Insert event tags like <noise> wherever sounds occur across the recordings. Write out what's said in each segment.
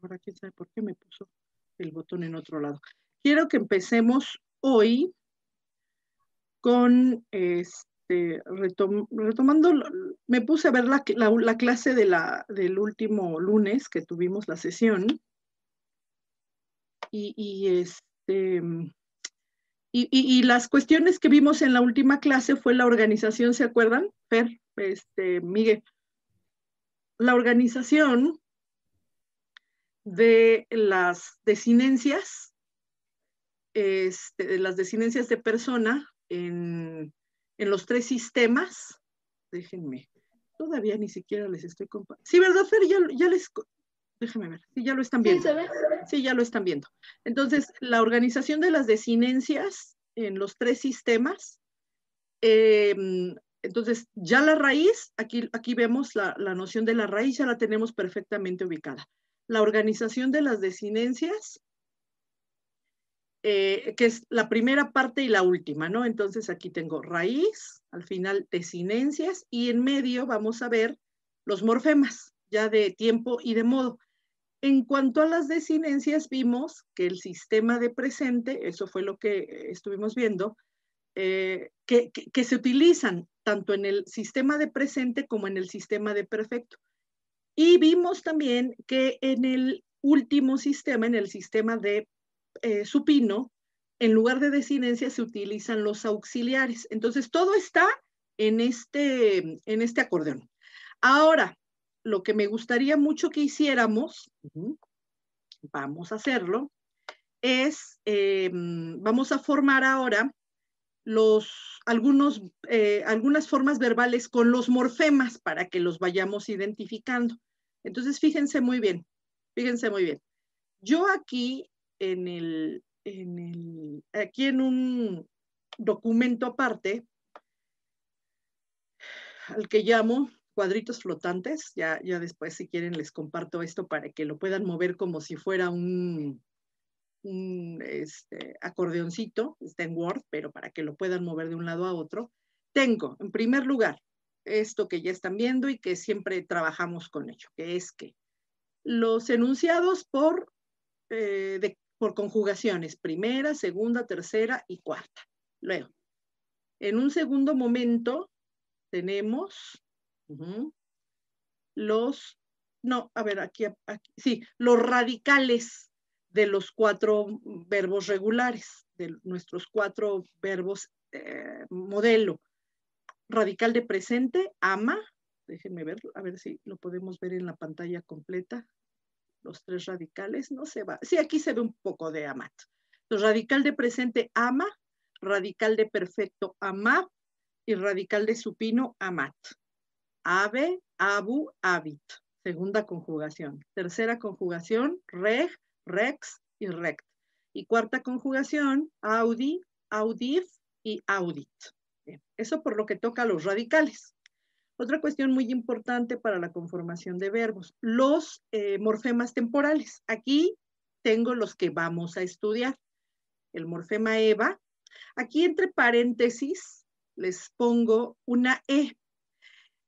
Ahora quién sabe por qué me puso el botón en otro lado. Quiero que empecemos hoy con este, retomando, me puse a ver la, clase de la, del último lunes que tuvimos la sesión y, este, y, las cuestiones que vimos en la última clase fue la organización, ¿se acuerdan? Fer, este, Miguel. La organización de las desinencias, este, de las desinencias de persona en, los tres sistemas. Déjenme, todavía ni siquiera les estoy compartiendo. Sí, ¿verdad, Fer? Ya, les... Déjenme ver, sí, ya lo están viendo. Sí, ya lo están viendo. Entonces, la organización de las desinencias en los tres sistemas, em, entonces, ya la raíz, aquí, aquí vemos la, la, noción de la raíz, ya la tenemos perfectamente ubicada la organización de las desinencias, eh, que es la primera parte y la última, ¿no? Entonces aquí tengo raíz, al final desinencias, y en medio vamos a ver los morfemas, ya de tiempo y de modo. En cuanto a las desinencias, vimos que el sistema de presente, eso fue lo que estuvimos viendo, eh, que, que, se utilizan tanto en el sistema de presente como en el sistema de perfecto. Y vimos también que en el último sistema, en el sistema de eh, supino, en lugar de desinencia se utilizan los auxiliares. Entonces, todo está en este, en este acordeón. Ahora, lo que me gustaría mucho que hiciéramos, vamos a hacerlo, es, em, vamos a formar ahora los, algunos, eh, algunas formas verbales con los morfemas para que los vayamos identificando. Entonces, fíjense muy bien, fíjense muy bien. Yo aquí en el, aquí en un documento aparte, al que llamo cuadritos flotantes, ya, ya después si quieren les comparto esto para que lo puedan mover como si fuera un, un este, acordeoncito, está en Word, pero para que lo puedan mover de un lado a otro. Tengo, en primer lugar, esto que ya están viendo y que siempre trabajamos con ello, que es que los enunciados por, eh, por conjugaciones, primera, segunda, tercera y cuarta. Luego, en un segundo momento tenemos los, no, a ver, aquí, sí, los radicales de los cuatro verbos regulares, de nuestros cuatro verbos eh, modelo radical de presente, ama, déjenme ver, a ver si lo podemos ver en la pantalla completa, los tres radicales, no se va, sí, aquí se ve un poco de amat. Los radical de presente, ama, radical de perfecto, ama, y radical de supino, amat. Ave, abu, habit. Segunda conjugación. Tercera conjugación, reg, rex y rect. Y cuarta conjugación, audi, audif y audit. Eso por lo que toca a los radicales. Otra cuestión muy importante para la conformación de verbos, los eh, morfemas temporales. Aquí tengo los que vamos a estudiar. El morfema EVA. Aquí entre paréntesis les pongo una E.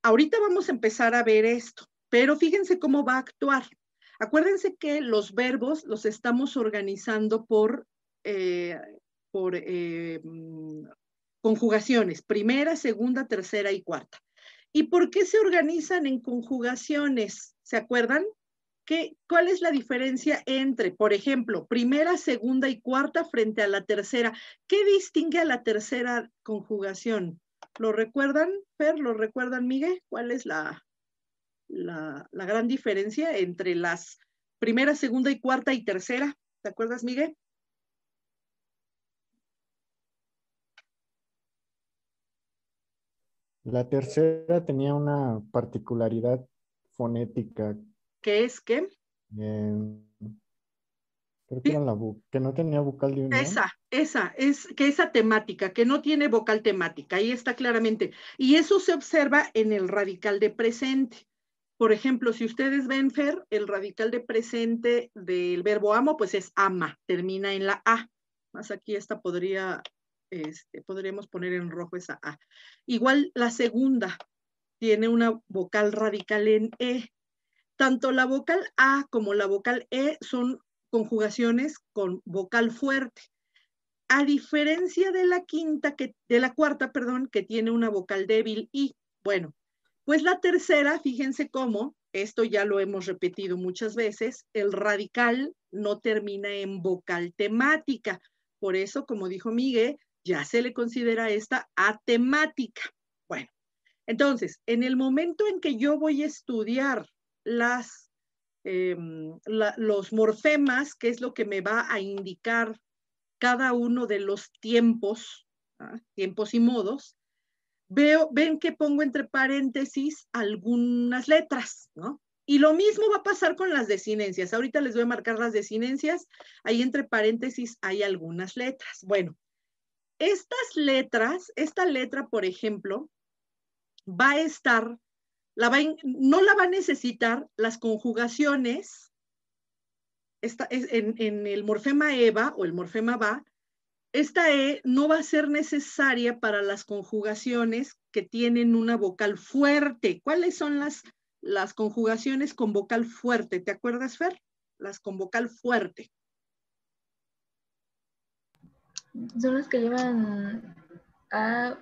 Ahorita vamos a empezar a ver esto, pero fíjense cómo va a actuar. Acuérdense que los verbos los estamos organizando por, eh, por eh, conjugaciones, primera, segunda, tercera y cuarta. ¿Y por qué se organizan en conjugaciones? ¿Se acuerdan? ¿Qué, ¿Cuál es la diferencia entre, por ejemplo, primera, segunda y cuarta frente a la tercera? ¿Qué distingue a la tercera conjugación? ¿Lo recuerdan, Fer? ¿Lo recuerdan, Miguel? ¿Cuál es la, la, la gran diferencia entre las primera, segunda y cuarta y tercera? ¿Te acuerdas, Miguel? La tercera tenía una particularidad fonética. ¿Qué es qué? creo que, era la que no tenía vocal de unión. Esa, esa, es que esa temática, que no tiene vocal temática, ahí está claramente. Y eso se observa en el radical de presente. Por ejemplo, si ustedes ven, Fer, el radical de presente del verbo amo, pues es ama, termina en la A. Más aquí esta podría este, podríamos poner en rojo esa A. Igual la segunda tiene una vocal radical en E. tanto la vocal A como la vocal E son conjugaciones con vocal fuerte. A diferencia de la quinta, que, de la cuarta, perdón, que tiene una vocal débil y, bueno, pues la tercera, fíjense cómo, esto ya lo hemos repetido muchas veces, el radical no termina en vocal temática. Por eso, como dijo Miguel, ya se le considera esta atemática. Bueno, entonces, en el momento en que yo voy a estudiar las, em, los morfemas, que es lo que me va a indicar cada uno de los tiempos, ¿ah? tiempos y modos, veo, ven que pongo entre paréntesis algunas letras, ¿no? Y lo mismo va a pasar con las desinencias. Ahorita les voy a marcar las desinencias. Ahí entre paréntesis hay algunas letras. Bueno, estas letras, esta letra, por ejemplo, va a estar, no la va a necesitar las conjugaciones en, en, el morfema EVA o el morfema VA. Esta E no va a ser necesaria para las conjugaciones que tienen una vocal fuerte. ¿Cuáles son las, las conjugaciones con vocal fuerte? ¿Te acuerdas, Fer? Las con vocal fuerte. Son las que llevan A.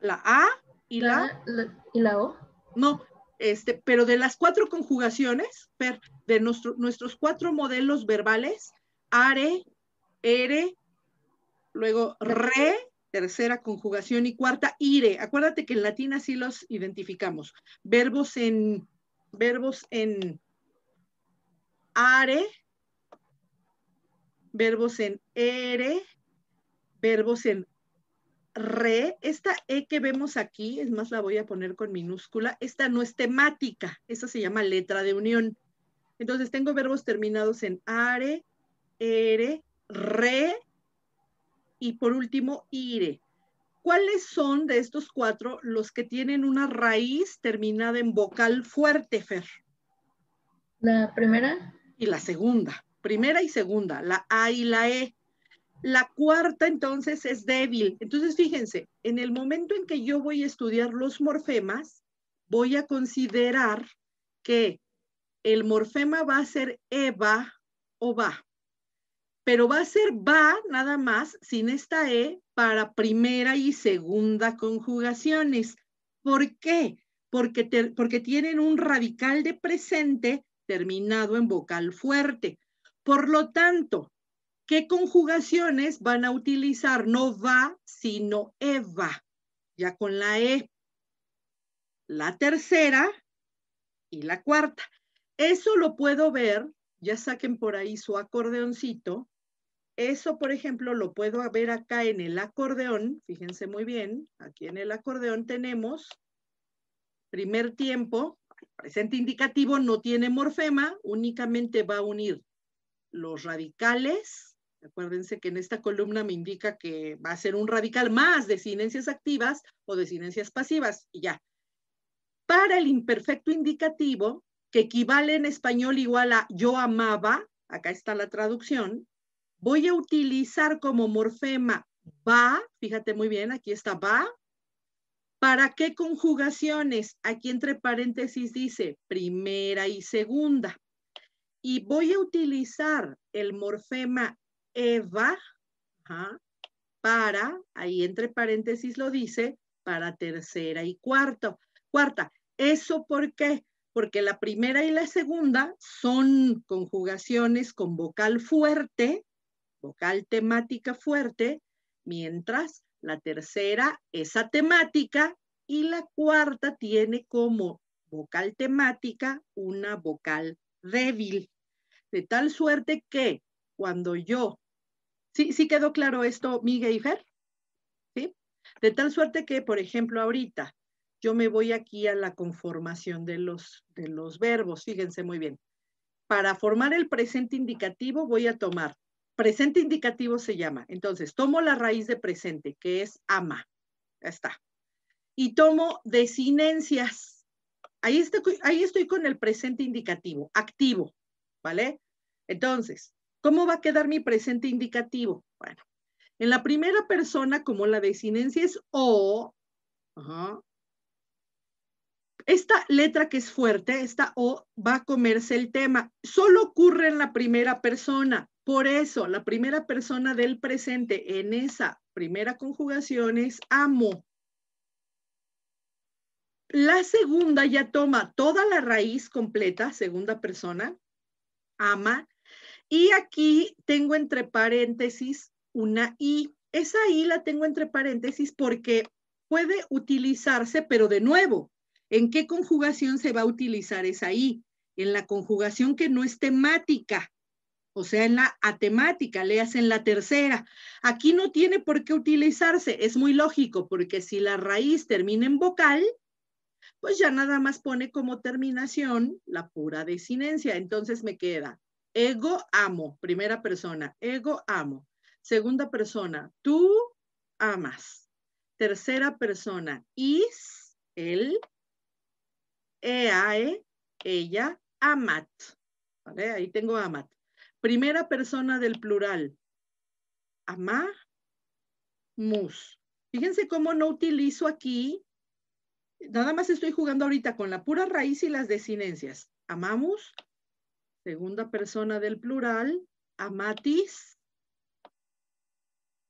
La A y la, y la O. No, este, pero de las cuatro conjugaciones, de nuestros cuatro modelos verbales, are, ere, luego re, tercera conjugación y cuarta, ire. Acuérdate que en latín así los identificamos. Verbos en, verbos en are, verbos en ere, verbos en re, esta E que vemos aquí, es más, la voy a poner con minúscula, esta no es temática, esa se llama letra de unión. Entonces tengo verbos terminados en are, ere, re y por último ire. ¿Cuáles son de estos cuatro los que tienen una raíz terminada en vocal fuerte, Fer? La primera. Y la segunda. Primera y segunda, la A y la E. La cuarta entonces es débil. Entonces fíjense, en el momento en que yo voy a estudiar los morfemas, voy a considerar que el morfema va a ser eva o va, pero va a ser va nada más sin esta e para primera y segunda conjugaciones. ¿Por qué? Porque, porque tienen un radical de presente terminado en vocal fuerte. Por lo tanto, ¿Qué conjugaciones van a utilizar? No va, sino eva, ya con la E. La tercera y la cuarta. Eso lo puedo ver, ya saquen por ahí su acordeoncito. Eso, por ejemplo, lo puedo ver acá en el acordeón. Fíjense muy bien, aquí en el acordeón tenemos primer tiempo, presente indicativo no tiene morfema, únicamente va a unir los radicales Acuérdense que en esta columna me indica que va a ser un radical más de sinencias activas o de sinencias pasivas y ya. Para el imperfecto indicativo, que equivale en español igual a yo amaba, acá está la traducción, voy a utilizar como morfema va, fíjate muy bien, aquí está va. ¿Para qué conjugaciones? Aquí entre paréntesis dice primera y segunda. Y voy a utilizar el morfema Eva, para, ahí entre paréntesis lo dice, para tercera y cuarto. Cuarta, ¿eso por qué? Porque la primera y la segunda son conjugaciones con vocal fuerte, vocal temática fuerte, mientras la tercera es atemática y la cuarta tiene como vocal temática una vocal débil. De tal suerte que cuando yo ¿Sí, sí quedó claro esto, Miguel y Fer? ¿Sí? De tal suerte que, por ejemplo, ahorita yo me voy aquí a la conformación de los, de los verbos, fíjense muy bien. Para formar el presente indicativo voy a tomar, presente indicativo se llama, entonces tomo la raíz de presente, que es ama, ya está. Y tomo desinencias. Ahí estoy, ahí estoy con el presente indicativo, activo, ¿vale? Entonces, ¿Cómo va a quedar mi presente indicativo? Bueno, en la primera persona, como la desinencia es o, esta letra que es fuerte, esta O, va a comerse el tema. Solo ocurre en la primera persona. Por eso, la primera persona del presente en esa primera conjugación es amo. La segunda ya toma toda la raíz completa, segunda persona, ama. Y aquí tengo entre paréntesis una I. Esa I la tengo entre paréntesis porque puede utilizarse, pero de nuevo, ¿en qué conjugación se va a utilizar esa I? En la conjugación que no es temática, o sea, en la atemática, leas en la tercera. Aquí no tiene por qué utilizarse, es muy lógico, porque si la raíz termina en vocal, pues ya nada más pone como terminación la pura desinencia. Entonces me queda ego amo, primera persona, ego amo. Segunda persona, tú amas. Tercera persona, is, él, eae, ella, amat. Ahí tengo amat. Primera persona del plural, ama, mus. Fíjense cómo no utilizo aquí, nada más estoy jugando ahorita con la pura raíz y las desinencias. Amamos, segunda persona del plural, amatis,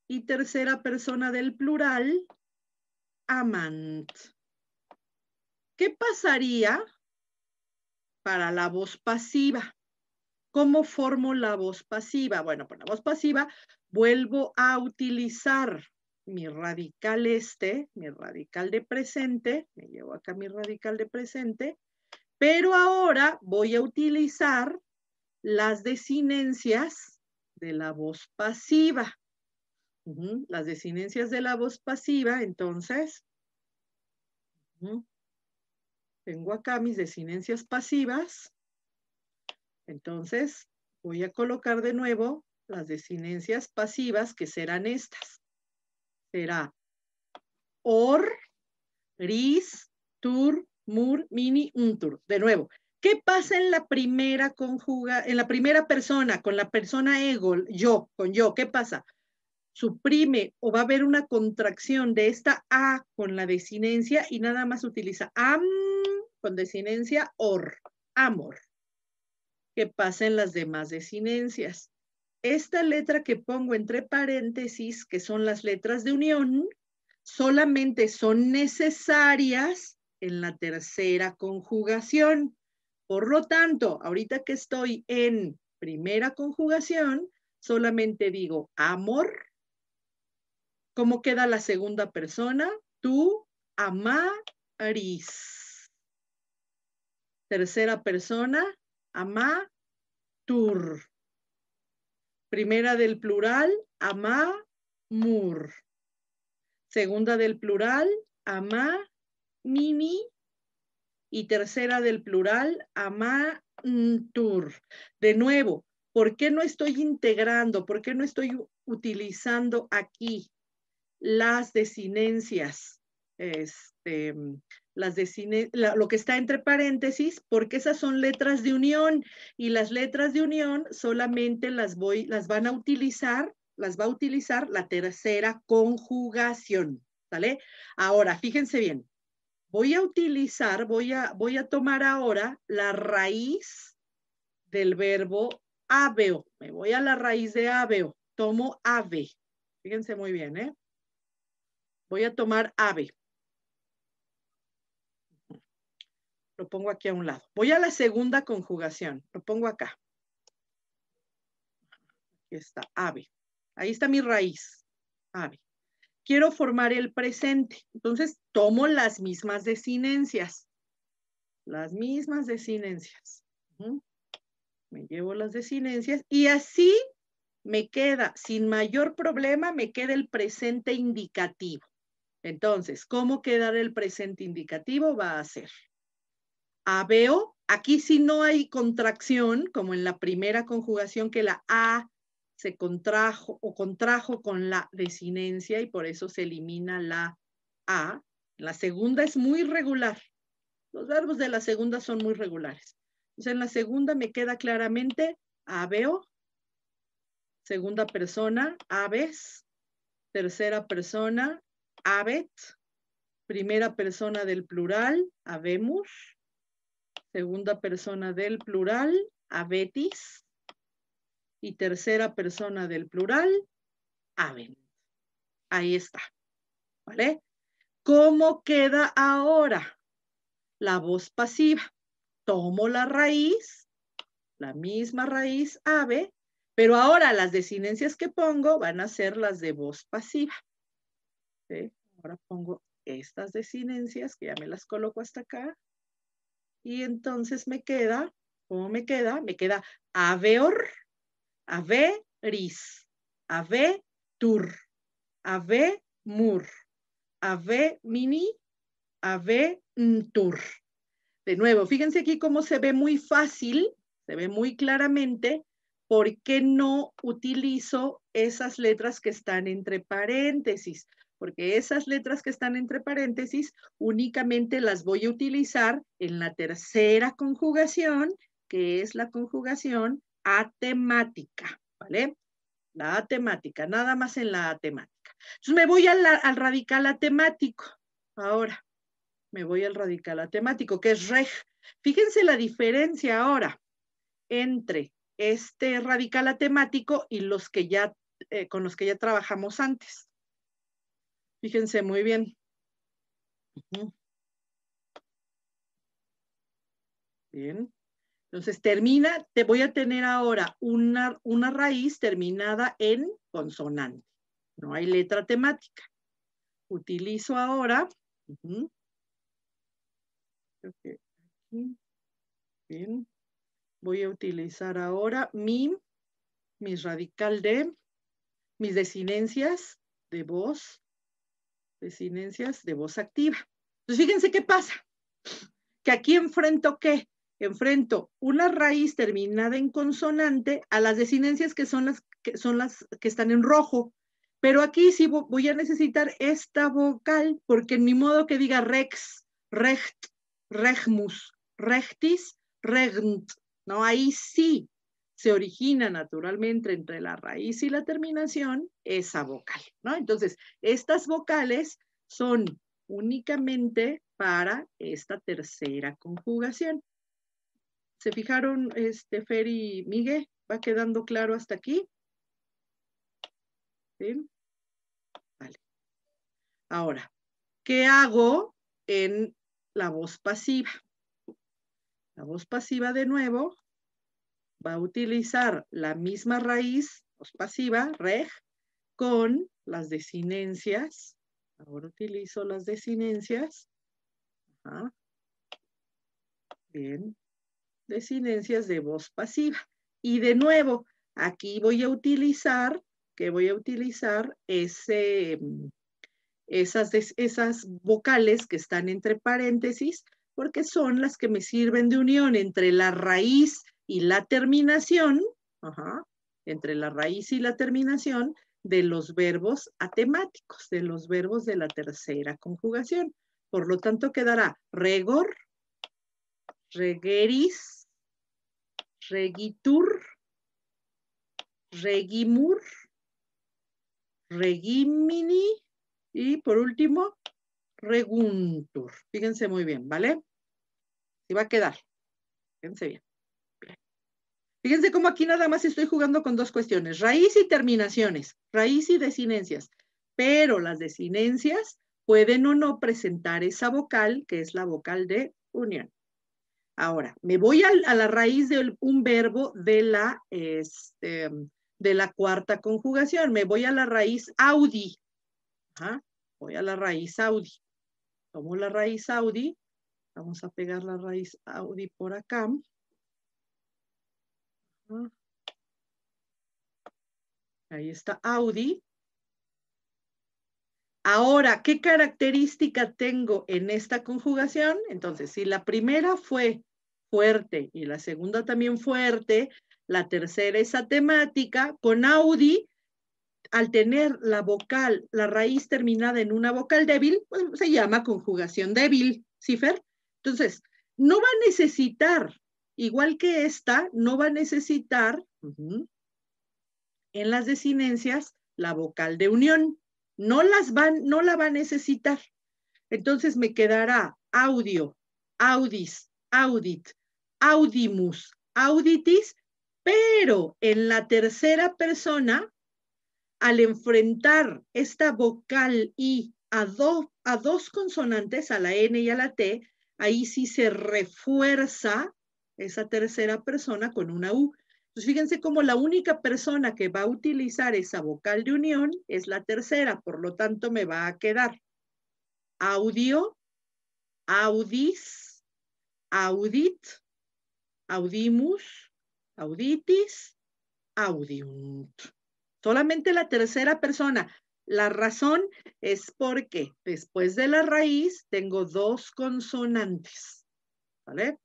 y tercera persona del plural, amant. ¿Qué pasaría para la voz pasiva? ¿Cómo formo la voz pasiva? Bueno, para la voz pasiva vuelvo a utilizar mi radical este, mi radical de presente, me llevo acá mi radical de presente, pero ahora voy a utilizar las desinencias de la voz pasiva. Las desinencias de la voz pasiva, entonces, tengo acá mis desinencias pasivas. Entonces, voy a colocar de nuevo las desinencias pasivas que serán estas. Será or, ris, tur, mur, mini, untur. De nuevo, ¿qué pasa en la primera conjuga, en la primera persona, con la persona ego, yo, con yo? ¿Qué pasa? Suprime o va a haber una contracción de esta A con la desinencia y nada más utiliza am con desinencia or, amor que pasen las demás desinencias. Esta letra que pongo entre paréntesis, que son las letras de unión, solamente son necesarias en la tercera conjugación. Por lo tanto, ahorita que estoy en primera conjugación, solamente digo amor. ¿Cómo queda la segunda persona? Tú amaris. Tercera persona, ama tur. Primera del plural, ama mur. Segunda del plural, ama mini. Y tercera del plural, ama tur. De nuevo, ¿por qué no estoy integrando? ¿Por qué no estoy utilizando aquí las desinencias? Este, las lo que está entre paréntesis, porque esas son letras de unión y las letras de unión solamente las voy, las van a utilizar, las va a utilizar la tercera conjugación, ¿sale? Ahora, fíjense bien, voy a utilizar, voy a, voy a tomar ahora la raíz del verbo aveo. Me voy a la raíz de aveo, tomo ave. Fíjense muy bien, ¿eh? Voy a tomar ave. Lo pongo aquí a un lado. Voy a la segunda conjugación. Lo pongo acá. Aquí está, ave. Ahí está mi raíz, ave. Quiero formar el presente. Entonces, tomo las mismas desinencias. Las mismas desinencias. Me llevo las desinencias y así me queda, sin mayor problema, me queda el presente indicativo. Entonces, ¿cómo quedar el presente indicativo? Va a ser Aveo, aquí sí no hay contracción, como en la primera conjugación que la A se contrajo o contrajo con la desinencia y por eso se elimina la A. La segunda es muy regular. Los verbos de la segunda son muy regulares. Entonces en la segunda me queda claramente aveo, segunda persona, aves, tercera persona, avet, Primera persona del plural, habemos. Segunda persona del plural, habetis. Y tercera persona del plural, haben. Ahí está. ¿Vale? ¿Cómo queda ahora? La voz pasiva. Tomo la raíz, la misma raíz ave, pero ahora las desinencias que pongo van a ser las de voz pasiva. Ahora pongo estas desinencias, que ya me las coloco hasta acá. Y entonces me queda, ¿cómo me queda? Me queda aveor, averis, tur, ave mur, ave mini, ave tur. De nuevo, fíjense aquí cómo se ve muy fácil, se ve muy claramente por qué no utilizo esas letras que están entre paréntesis, porque esas letras que están entre paréntesis únicamente las voy a utilizar en la tercera conjugación, que es la conjugación atemática, ¿vale? La atemática, nada más en la atemática. Entonces me voy al, al radical atemático. Ahora, me voy al radical atemático, que es reg. Fíjense la diferencia ahora entre este radical atemático y los que ya, eh, con los que ya trabajamos antes. Fíjense muy bien. Bien. Entonces termina, te voy a tener ahora una, una raíz terminada en consonante. No hay letra temática. Utilizo ahora. Voy a utilizar ahora mi, mi radical de, mis desinencias de voz, desinencias de voz activa. Entonces, fíjense qué pasa. Que aquí enfrento qué? Enfrento una raíz terminada en consonante a las desinencias que son las que, son las que están en rojo. Pero aquí sí voy a necesitar esta vocal, porque en mi modo que diga rex, recht, regmus, rectis, regnt. ¿no? Ahí sí se origina naturalmente entre la raíz y la terminación esa vocal, ¿no? Entonces, estas vocales son únicamente para esta tercera conjugación. ¿Se fijaron, este, Fer y Miguel? ¿Va quedando claro hasta aquí? ¿Sí? Vale. Ahora, ¿qué hago en la voz pasiva? La voz pasiva de nuevo va a utilizar la misma raíz, voz pasiva, reg, con las desinencias. Ahora utilizo las desinencias. Bien. Desinencias de voz pasiva. Y de nuevo, aquí voy a utilizar, que voy a utilizar ese, esas, esas vocales que están entre paréntesis porque son las que me sirven de unión entre la raíz y la terminación, entre la raíz y la terminación de los verbos atemáticos, de los verbos de la tercera conjugación. Por lo tanto, quedará regor, regeris, regitur, regimur, regimini y por último, reguntur. Fíjense muy bien, ¿vale? Y va a quedar. Fíjense bien. Fíjense cómo aquí nada más estoy jugando con dos cuestiones, raíz y terminaciones, raíz y desinencias. Pero las desinencias pueden o no presentar esa vocal, que es la vocal de unión. Ahora, me voy a, la raíz de un verbo de la, este, de la cuarta conjugación. Me voy a la raíz audi. Voy a la raíz audi. Tomo la raíz Audi. Vamos a pegar la raíz Audi por acá. Ahí está Audi. Ahora, ¿qué característica tengo en esta conjugación? Entonces, si la primera fue fuerte y la segunda también fuerte, la tercera es atemática, con Audi al tener la vocal, la raíz terminada en una vocal débil, pues se llama conjugación débil, ¿sí, Fer? Entonces, no va a necesitar, igual que esta, no va a necesitar en las desinencias la vocal de unión. No, las van, no la va a necesitar. Entonces me quedará audio, audis, audit, audimus, auditis, pero en la tercera persona, al enfrentar esta vocal I a, a dos consonantes, a la N y a la T, ahí sí se refuerza esa tercera persona con una U. Entonces, fíjense cómo la única persona que va a utilizar esa vocal de unión es la tercera, por lo tanto me va a quedar audio, audis, audit, audimus, auditis, audiunt. Solamente la tercera persona. La razón es porque después de la raíz tengo dos consonantes. ¿Vale?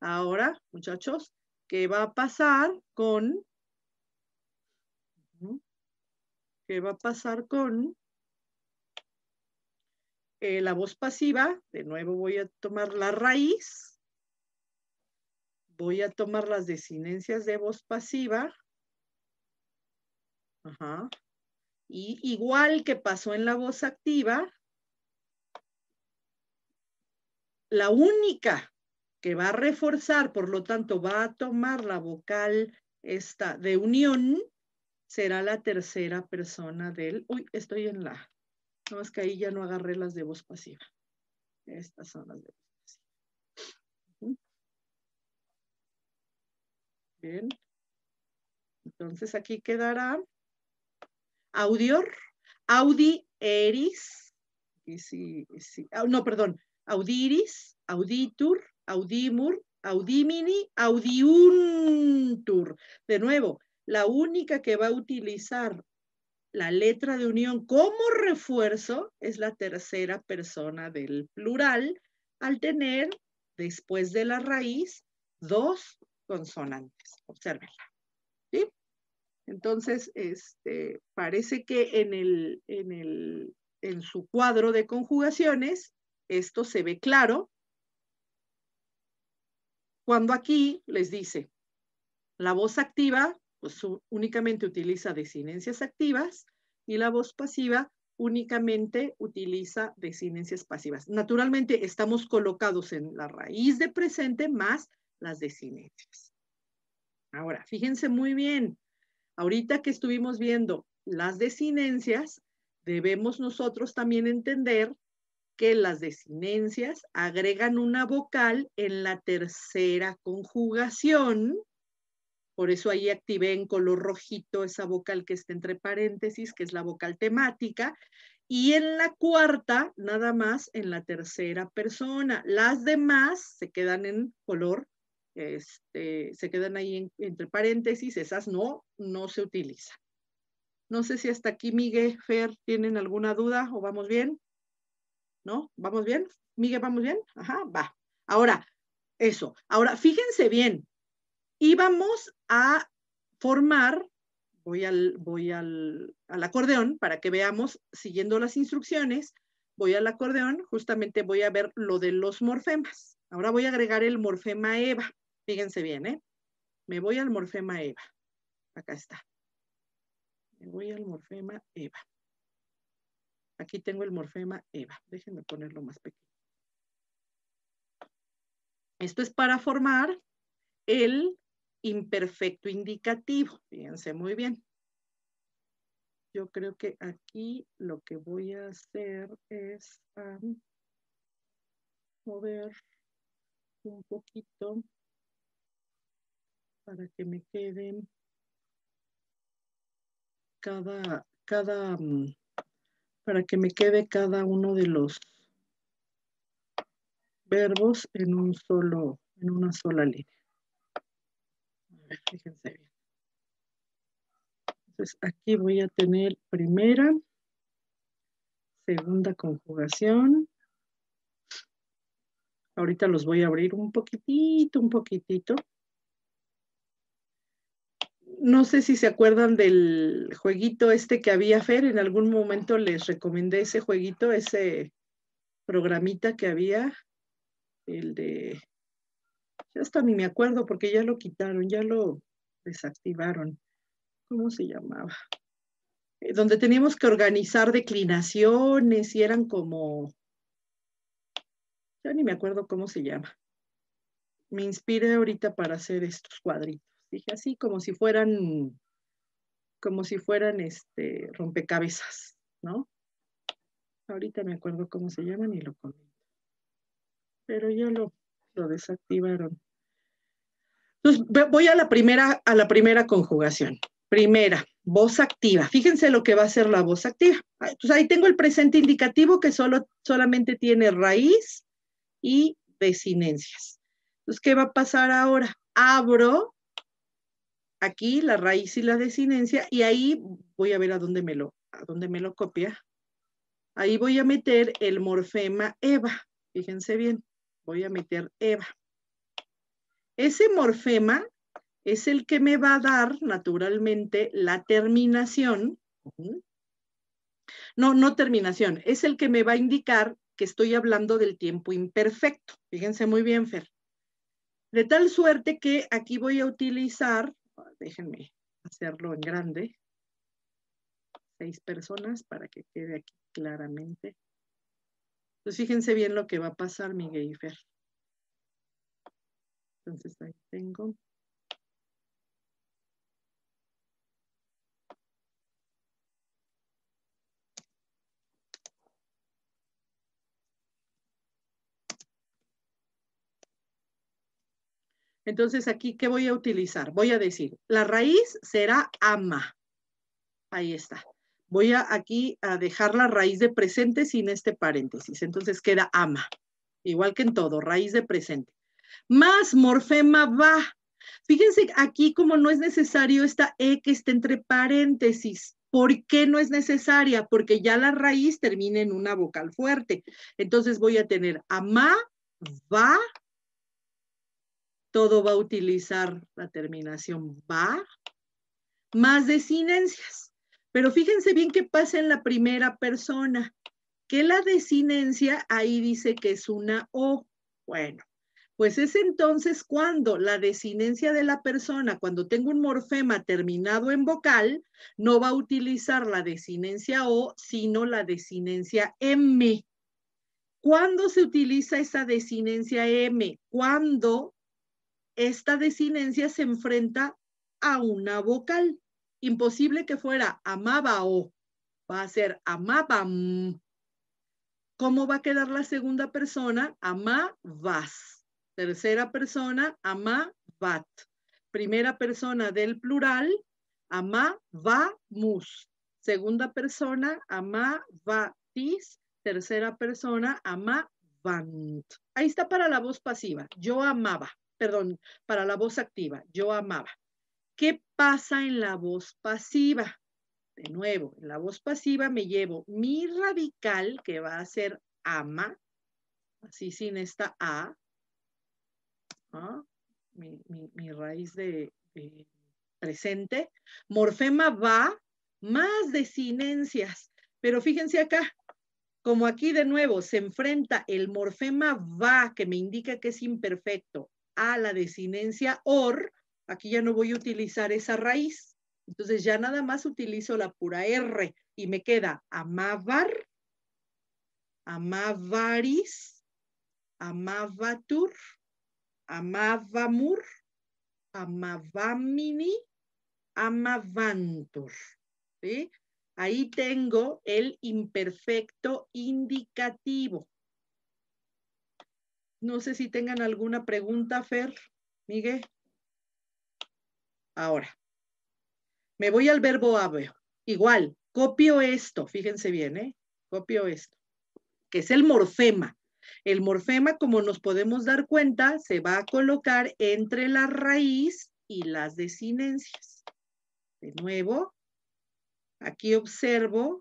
Ahora, muchachos, ¿qué va a pasar con... ¿Qué va a pasar con eh, la voz pasiva? De nuevo voy a tomar la raíz. Voy a tomar las desinencias de voz pasiva. Ajá. Y igual que pasó en la voz activa, la única que va a reforzar, por lo tanto va a tomar la vocal esta de unión, será la tercera persona del, uy, estoy en la, no es que ahí ya no agarré las de voz pasiva. Estas son las de voz pasiva. Bien. Entonces aquí quedará audior, audi eris, y sí, sí, ah, no, perdón, audiris, auditur, audimur, audimini, audiuntur. De nuevo, la única que va a utilizar la letra de unión como refuerzo es la tercera persona del plural al tener después de la raíz dos consonantes. Observenla. ¿Sí? Entonces, este, parece que en, el, en, el, en su cuadro de conjugaciones esto se ve claro cuando aquí les dice, la voz activa, pues únicamente utiliza desinencias activas y la voz pasiva únicamente utiliza desinencias pasivas. Naturalmente estamos colocados en la raíz de presente más las desinencias. Ahora, fíjense muy bien, ahorita que estuvimos viendo las desinencias, debemos nosotros también entender que las desinencias agregan una vocal en la tercera conjugación. Por eso ahí activé en color rojito esa vocal que está entre paréntesis, que es la vocal temática. Y en la cuarta, nada más en la tercera persona. Las demás se quedan en color, este, se quedan ahí entre paréntesis, esas no, no se utilizan. No sé si hasta aquí Miguel, Fer, ¿tienen alguna duda o vamos bien? ¿No? ¿Vamos bien? Miguel, ¿vamos bien? Ajá, va. Ahora, eso. Ahora, fíjense bien. Íbamos a formar, voy al, voy al, al acordeón para que veamos, siguiendo las instrucciones, voy al acordeón, justamente voy a ver lo de los morfemas. Ahora voy a agregar el morfema EVA. Fíjense bien, ¿eh? Me voy al morfema EVA. Acá está. Me voy al morfema EVA. Aquí tengo el morfema EVA. Déjenme ponerlo más pequeño. Esto es para formar el imperfecto indicativo. Fíjense muy bien. Yo creo que aquí lo que voy a hacer es mover un poquito para que me queden cada, cada mm, para que me quede cada uno de los verbos en un solo, en una sola línea. A ver, fíjense bien. Entonces aquí voy a tener primera, segunda conjugación. Ahorita los voy a abrir un poquitito, un poquitito no sé si se acuerdan del jueguito este que había, Fer, en algún momento les recomendé ese jueguito, ese programita que había, el de, ya hasta ni me acuerdo porque ya lo quitaron, ya lo desactivaron. ¿Cómo se llamaba? Eh, donde teníamos que organizar declinaciones y eran como, Ya ni me acuerdo cómo se llama. Me inspiré ahorita para hacer estos cuadritos. Dije así como si fueran, como si fueran este rompecabezas, ¿no? Ahorita me acuerdo cómo se llaman y lo comento. Pero ya lo, lo desactivaron. Entonces, voy a la primera, a la primera conjugación. Primera, voz activa. Fíjense lo que va a ser la voz activa. Entonces ahí tengo el presente indicativo que solo, solamente tiene raíz y desinencias. Entonces, ¿qué va a pasar ahora? Abro aquí la raíz y la desinencia y ahí voy a ver a dónde me lo, a dónde me lo copia. Ahí voy a meter el morfema Eva. Fíjense bien, voy a meter Eva. Ese morfema es el que me va a dar naturalmente la terminación. No, no terminación, es el que me va a indicar que estoy hablando del tiempo imperfecto. Fíjense muy bien, Fer. De tal suerte que aquí voy a utilizar, déjenme hacerlo en grande, seis personas para que quede aquí claramente. Pues fíjense bien lo que va a pasar, Miguel y. Entonces ahí tengo. Entonces aquí, ¿qué voy a utilizar? Voy a decir, la raíz será ama. Ahí está. Voy a aquí a dejar la raíz de presente sin este paréntesis. Entonces queda ama. Igual que en todo, raíz de presente. Más morfema va. Fíjense aquí como no es necesario esta E que está entre paréntesis. ¿Por qué no es necesaria? Porque ya la raíz termina en una vocal fuerte. Entonces voy a tener ama, va, todo va a utilizar la terminación va, más desinencias. Pero fíjense bien qué pasa en la primera persona, que la desinencia ahí dice que es una O. Bueno, pues es entonces cuando la desinencia de la persona, cuando tengo un morfema terminado en vocal, no va a utilizar la desinencia O, sino la desinencia M. ¿Cuándo se utiliza esa desinencia M? Cuando esta desinencia se enfrenta a una vocal. Imposible que fuera amaba o, va a ser amabam. ¿Cómo va a quedar la segunda persona? Amabas. Tercera persona, amabat. Primera persona del plural, amabamus. Segunda persona, amavatis. Tercera persona, amavant. Ahí está para la voz pasiva. Yo amaba perdón, para la voz activa, yo amaba. ¿Qué pasa en la voz pasiva? De nuevo, en la voz pasiva me llevo mi radical, que va a ser ama, así sin esta A, mi, raíz de, de, presente. Morfema va, más desinencias. Pero fíjense acá, como aquí de nuevo se enfrenta el morfema va, que me indica que es imperfecto, a la desinencia or, aquí ya no voy a utilizar esa raíz. Entonces ya nada más utilizo la pura R y me queda amavar, amavaris, amavatur, amavamur, amavamini, amavantur. Ahí tengo el imperfecto indicativo. No sé si tengan alguna pregunta, Fer, Miguel. Ahora, me voy al verbo haber. Igual, copio esto, fíjense bien, ¿eh? Copio esto, que es el morfema. El morfema, como nos podemos dar cuenta, se va a colocar entre la raíz y las desinencias. De nuevo, aquí observo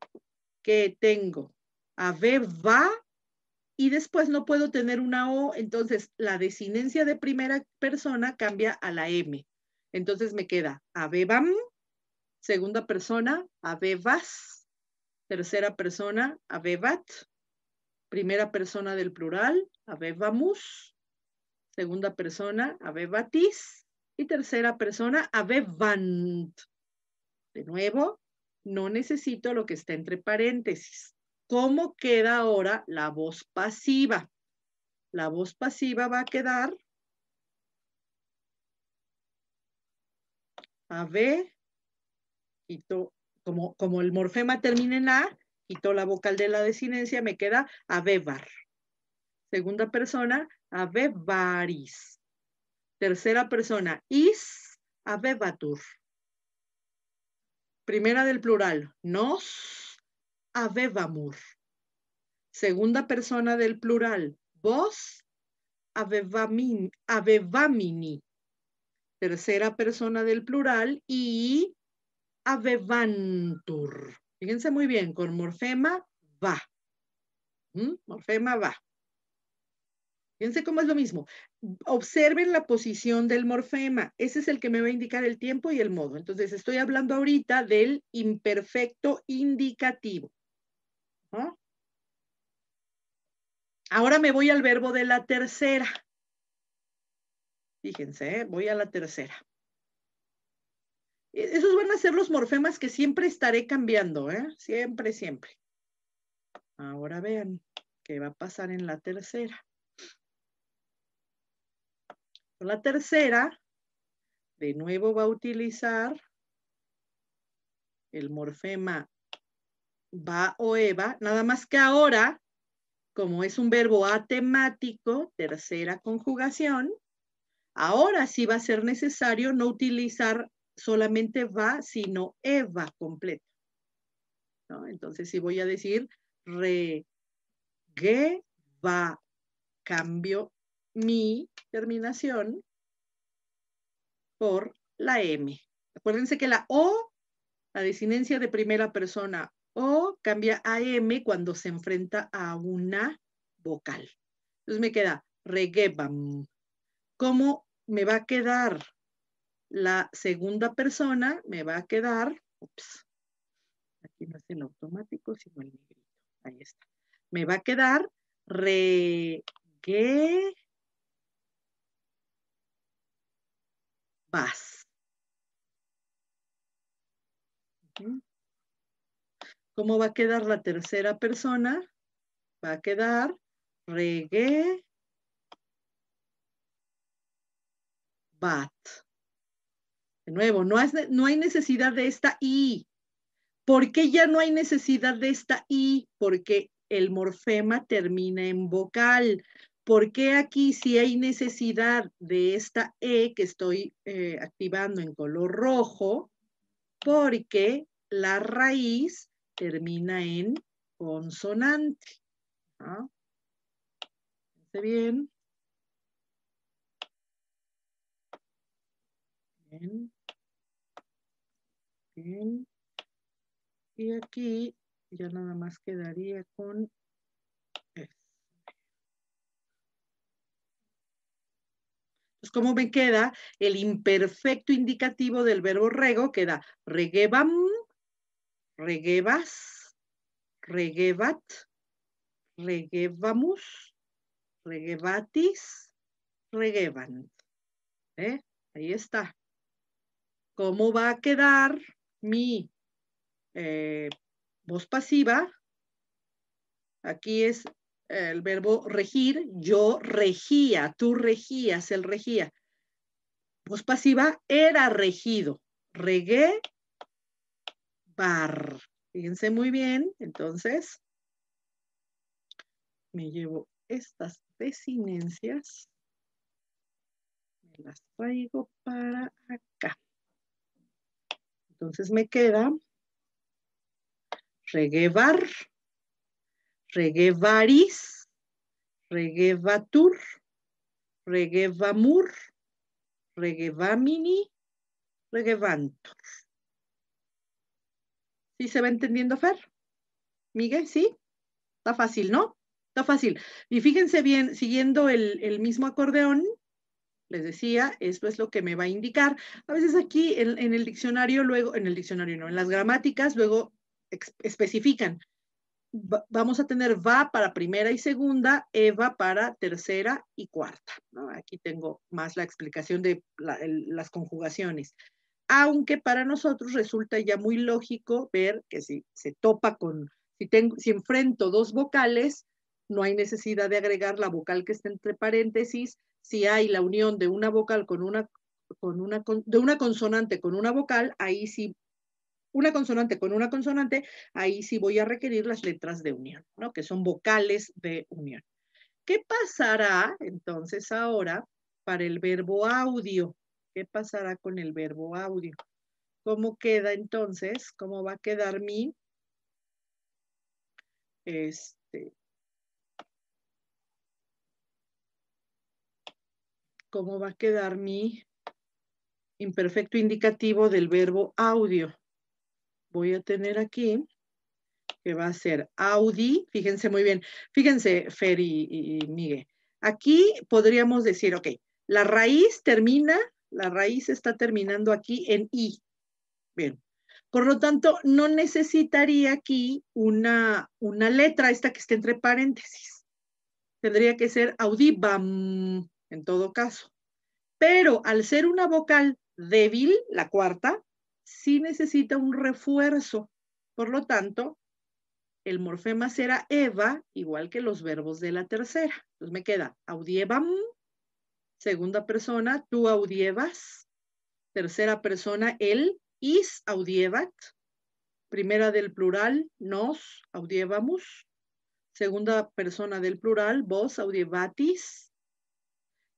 que tengo va y después no puedo tener una O, entonces la desinencia de primera persona cambia a la M. Entonces me queda abebam, segunda persona, abebas, tercera persona, abebat, primera persona del plural, abebamus, segunda persona, abebatis, y tercera persona, abebant. De nuevo, no necesito lo que está entre paréntesis. ¿Cómo queda ahora la voz pasiva? la voz pasiva va a quedar a B, quito, como, como el morfema termina en A, quito la vocal de la desinencia, me queda avevar. Segunda persona, avevaris. Tercera persona, is avevatur. Primera del plural, nos avevamur. Segunda persona del plural, vos avevamini tercera persona del plural y avevantur. Fíjense muy bien, con morfema va. ¿Mm? Morfema va. Fíjense cómo es lo mismo. Observen la posición del morfema. Ese es el que me va a indicar el tiempo y el modo. Entonces, estoy hablando ahorita del imperfecto indicativo. Ahora me voy al verbo de la tercera. Fíjense, ¿eh? voy a la tercera. E, esos van a ser los morfemas que siempre estaré cambiando, ¿eh? Siempre, siempre. Ahora vean qué va a pasar en la tercera. La tercera, de nuevo va a utilizar el morfema va o eva, nada más que ahora, como es un verbo atemático, tercera conjugación, Ahora sí va a ser necesario no utilizar solamente va, sino eva completo. Entonces, si voy a decir re, ge, va, cambio mi terminación por la M. Acuérdense que la O, la desinencia de primera persona O, cambia a M cuando se enfrenta a una vocal. Entonces me queda regebam. Como me va a quedar la segunda persona, me va a quedar, ups, aquí no es el automático, sino el negrito, ahí está. Me va a quedar re, vas. ¿Cómo va a quedar la tercera persona? Va a quedar regue bat. De nuevo, no, no hay necesidad de esta I. ¿Por qué ya no hay necesidad de esta I? Porque el morfema termina en vocal. ¿Por qué aquí sí hay necesidad de esta E que estoy eh, activando en color rojo? Porque la raíz termina en consonante. Bien? Bien. Bien. Y aquí ya nada más quedaría con Entonces, ¿cómo me queda? El imperfecto indicativo del verbo rego queda reguebam, reguebas, reguebat, reguebamus, reguebatis, regueban. ¿Eh? Ahí está. ¿Cómo va a quedar mi eh, voz pasiva? Aquí es el verbo regir. Yo regía, tú regías, él regía. Voz pasiva era regido. Regué, bar. Fíjense muy bien. Entonces, me llevo estas desinencias. Me las traigo para acá. Entonces me queda reguevar, reguevaris, reguevatur, reguevamur, reguevamini, reguevantur. ¿Sí se va entendiendo, Fer? Miguel, ¿sí? Está fácil, ¿no? Está fácil. Y fíjense bien, siguiendo el, el mismo acordeón, les decía, esto es lo que me va a indicar. A veces aquí en, el diccionario, luego, en el diccionario no, en las gramáticas, luego especifican. vamos a tener va para primera y segunda, eva para tercera y cuarta. Aquí tengo más la explicación de las conjugaciones. Aunque para nosotros resulta ya muy lógico ver que si se topa con, si, tengo, si enfrento dos vocales, no hay necesidad de agregar la vocal que está entre paréntesis. Si hay la unión de una vocal con una, con una, de una consonante con una vocal, ahí sí, una consonante con una consonante, ahí sí voy a requerir las letras de unión, ¿no? Que son vocales de unión. ¿Qué pasará entonces ahora para el verbo audio? ¿Qué pasará con el verbo audio? ¿Cómo queda entonces? ¿Cómo va a quedar mi, este, cómo va a quedar mi imperfecto indicativo del verbo audio? Voy a tener aquí que va a ser audi, fíjense muy bien, fíjense Fer y, y Miguel. Aquí podríamos decir, ok, la raíz termina, la raíz está terminando aquí en i, Bien. Por lo tanto, no necesitaría aquí una, una letra, esta que esté entre paréntesis. Tendría que ser audibam en todo caso. Pero al ser una vocal débil, la cuarta, sí necesita un refuerzo. Por lo tanto, el morfema será eva, igual que los verbos de la tercera. Entonces me queda audievam, segunda persona, tú audievas, tercera persona, él is audievat, primera del plural, nos audievamos, segunda persona del plural, vos audievatis,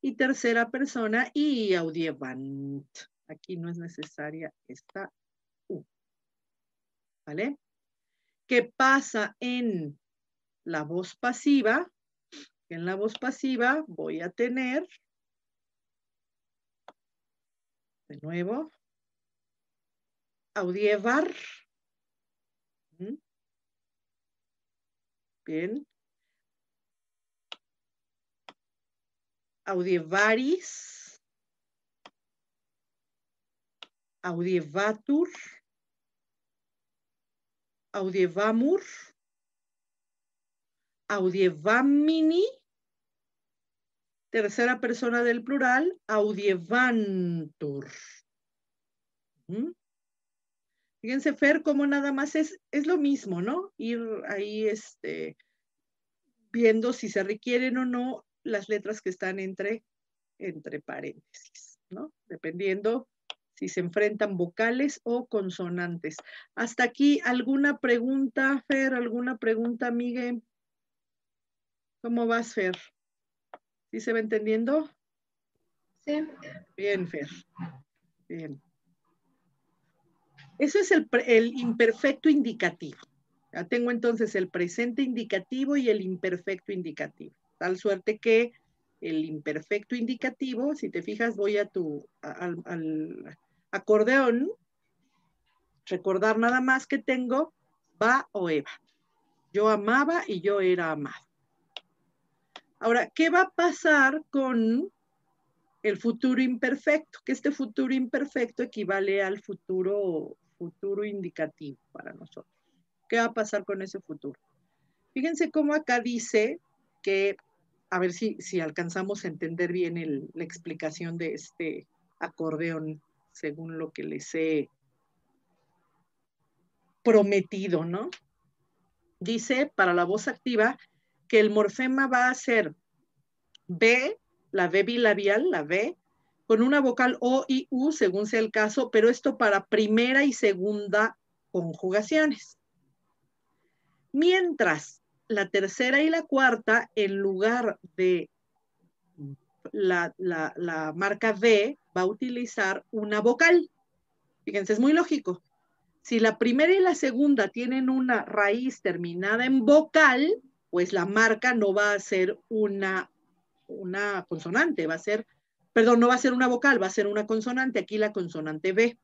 y tercera persona, y audievant. Aquí no es necesaria esta U. ¿Vale? ¿Qué pasa en la voz pasiva? En la voz pasiva voy a tener, de nuevo, Audievar. Bien. Audievaris. Audievatur. Audievamur. Audievamini. Tercera persona del plural, audievantur. Fíjense, Fer, como nada más es, es lo mismo, ¿no? Ir ahí este, viendo si se requieren o no las letras que están entre, entre paréntesis, ¿no? Dependiendo si se enfrentan vocales o consonantes. Hasta aquí, ¿alguna pregunta, Fer? ¿Alguna pregunta, Miguel? ¿Cómo vas, Fer? ¿Sí se va entendiendo? Sí. Bien, Fer. Bien. Eso es el, imperfecto indicativo. Ya tengo entonces el presente indicativo y el imperfecto indicativo. Tal suerte que el imperfecto indicativo, si te fijas, voy a tu, al, acordeón, recordar nada más que tengo va o eva. Yo amaba y yo era amado. Ahora, ¿qué va a pasar con el futuro imperfecto? Que este futuro imperfecto equivale al futuro futuro indicativo para nosotros. ¿Qué va a pasar con ese futuro? Fíjense cómo acá dice que, a ver si, si alcanzamos a entender bien la explicación de este acordeón según lo que les he prometido, ¿no? Dice para la voz activa que el morfema va a ser B, la B bilabial, la B, con una vocal O y U según sea el caso, pero esto para primera y segunda conjugaciones. Mientras la tercera y la cuarta, en lugar de la, marca V, va a utilizar una vocal. Fíjense, es muy lógico. Si la primera y la segunda tienen una raíz terminada en vocal, pues la marca no va a ser una, una consonante, va a ser perdón, no va a ser una vocal, va a ser una consonante, aquí la consonante B.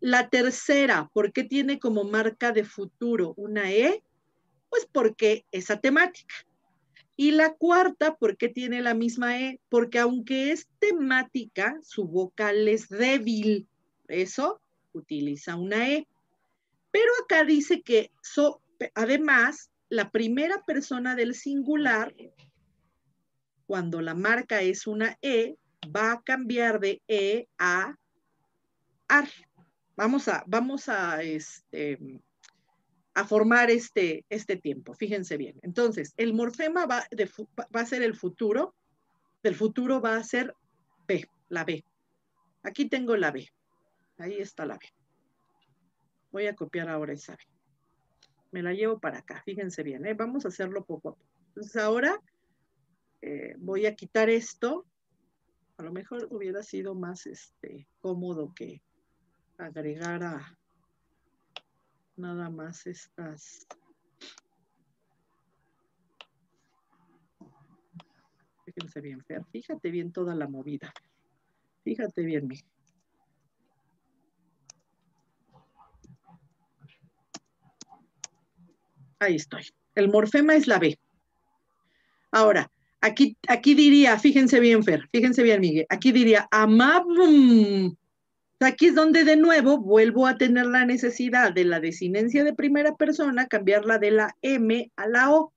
La tercera, ¿por qué tiene como marca de futuro una E? Pues porque esa temática. Y la cuarta, ¿por qué tiene la misma E? Porque aunque es temática, su vocal es débil. Eso utiliza una E. Pero acá dice que además la primera persona del singular, cuando la marca es una E, va a cambiar de E a AR. Vamos a, vamos a, este, a formar este, este tiempo. Fíjense bien. Entonces, el morfema va, va a ser el futuro, del futuro va a ser B, la B. Aquí tengo la B. Ahí está la B. Voy a copiar ahora esa B. Me la llevo para acá. Fíjense bien, ¿eh? vamos a hacerlo poco a poco. Entonces ahora eh, voy a quitar esto. A lo mejor hubiera sido más este, cómodo que agregar a nada más estas. Fíjense bien. Fíjate bien toda la movida. Fíjate bien, mi. Ahí estoy. El morfema es la B. Ahora, aquí, aquí diría, fíjense bien, Fer, fíjense bien, Miguel, aquí diría amabum. Aquí es donde de nuevo vuelvo a tener la necesidad de la desinencia de primera persona, cambiarla de la M a la O.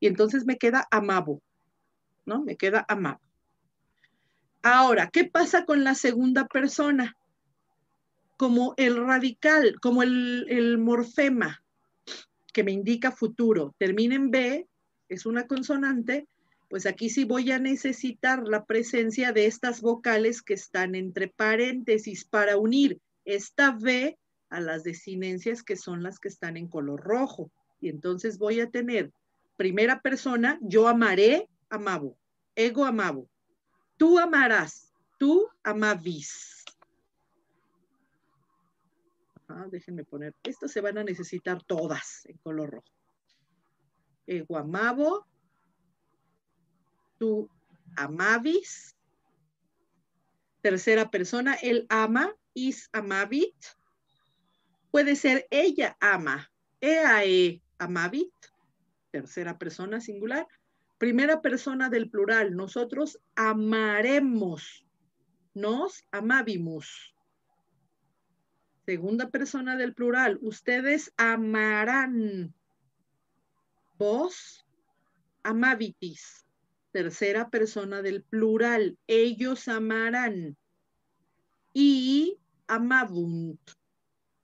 Y entonces me queda amabo, ¿no? Me queda amabo. Ahora, ¿qué pasa con la segunda persona? Como el radical, como el, el morfema que me indica futuro termina en B, es una consonante, pues aquí sí voy a necesitar la presencia de estas vocales que están entre paréntesis para unir esta B a las desinencias que son las que están en color rojo. Y entonces voy a tener primera persona, yo amaré, amabo, ego amabo. Tú amarás, tú amavis. Déjenme poner, estas se van a necesitar todas en color rojo. Ego amabo, tú amavis. Tercera persona, él ama, is amavit. Puede ser ella ama, ea e amavit. Tercera persona singular. Primera persona del plural, nosotros amaremos, nos amavimus. Segunda persona del plural, ustedes amarán, vos amavitis tercera persona del plural. Ellos amarán. Y amabunt.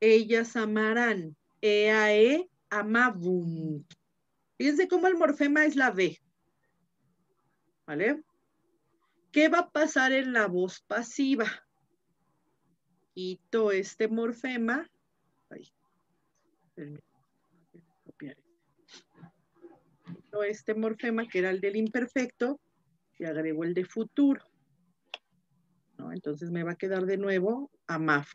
Ellas amarán. Eae amabunt. Fíjense cómo el morfema es la B. ¿Vale? ¿Qué va a pasar en la voz pasiva? Quito este morfema. Ahí este morfema que era el del imperfecto y agrego el de futuro. Entonces me va a quedar de nuevo amaf.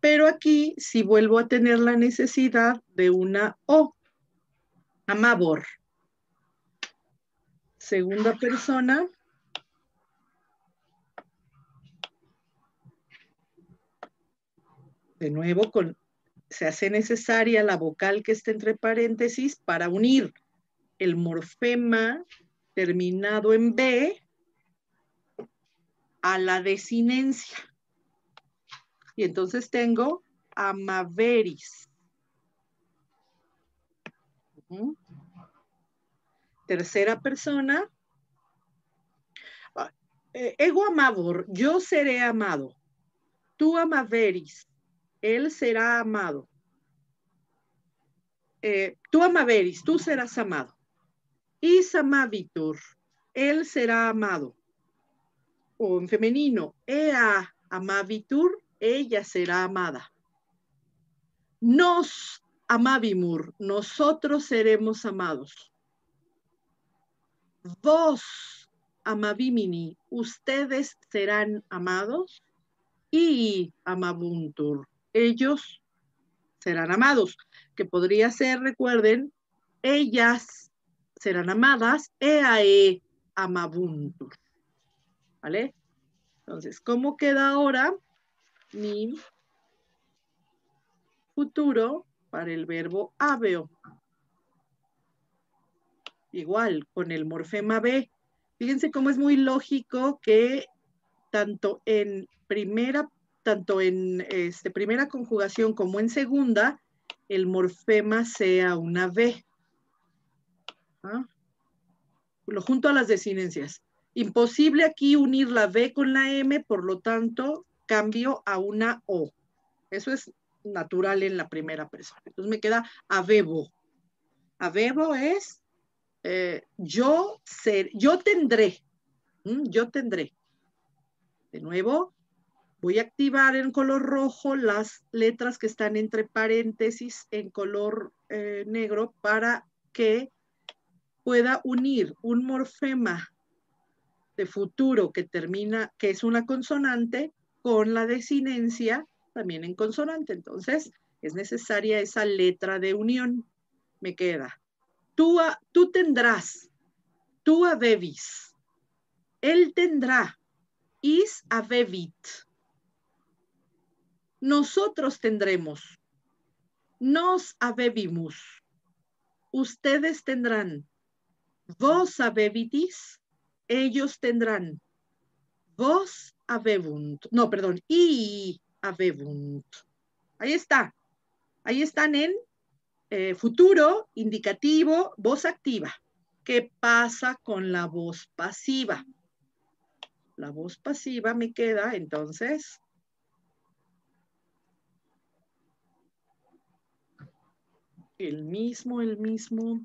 Pero aquí si vuelvo a tener la necesidad de una O, amabor. Segunda persona. De nuevo con se hace necesaria la vocal que está entre paréntesis para unir el morfema terminado en B a la desinencia. Y entonces tengo amaveris. Tercera persona. Ah, eh, ego amabor, yo seré amado. Tú amaveris él será amado. Eh, tú amaveris, tú serás amado. Isamavitur, él será amado. O en femenino, ea amavitur, ella será amada. Nos amavimur, nosotros seremos amados. Vos amavimini, ustedes serán amados. Y amabuntur, ellos serán amados, que podría ser, recuerden, ellas serán amadas, eae amabuntur. ¿Vale? Entonces, ¿cómo queda ahora mi futuro para el verbo habeo? Igual, con el morfema B. Fíjense cómo es muy lógico que tanto en primera tanto en este, primera conjugación como en segunda, el morfema sea una B. ¿Ah? Lo junto a las desinencias. Imposible aquí unir la B con la M, por lo tanto, cambio a una O. Eso es natural en la primera persona. Entonces me queda avebo. Avebo es eh, yo ser, yo tendré, yo tendré. De nuevo, voy a activar en color rojo las letras que están entre paréntesis en color eh, negro para que pueda unir un morfema de futuro que termina, que es una consonante, con la desinencia también en consonante. Entonces, es necesaria esa letra de unión. Me queda. Tú, tú tendrás, tú abevis. Él tendrá, is abevit. Nosotros tendremos, nos abebimus. Ustedes tendrán, vos abebitis, ellos tendrán. Vos abebunt. No, perdón, y abebunt. Ahí está. Ahí están en eh, futuro, indicativo, voz activa. ¿Qué pasa con la voz pasiva? La voz pasiva me queda entonces. El mismo, el mismo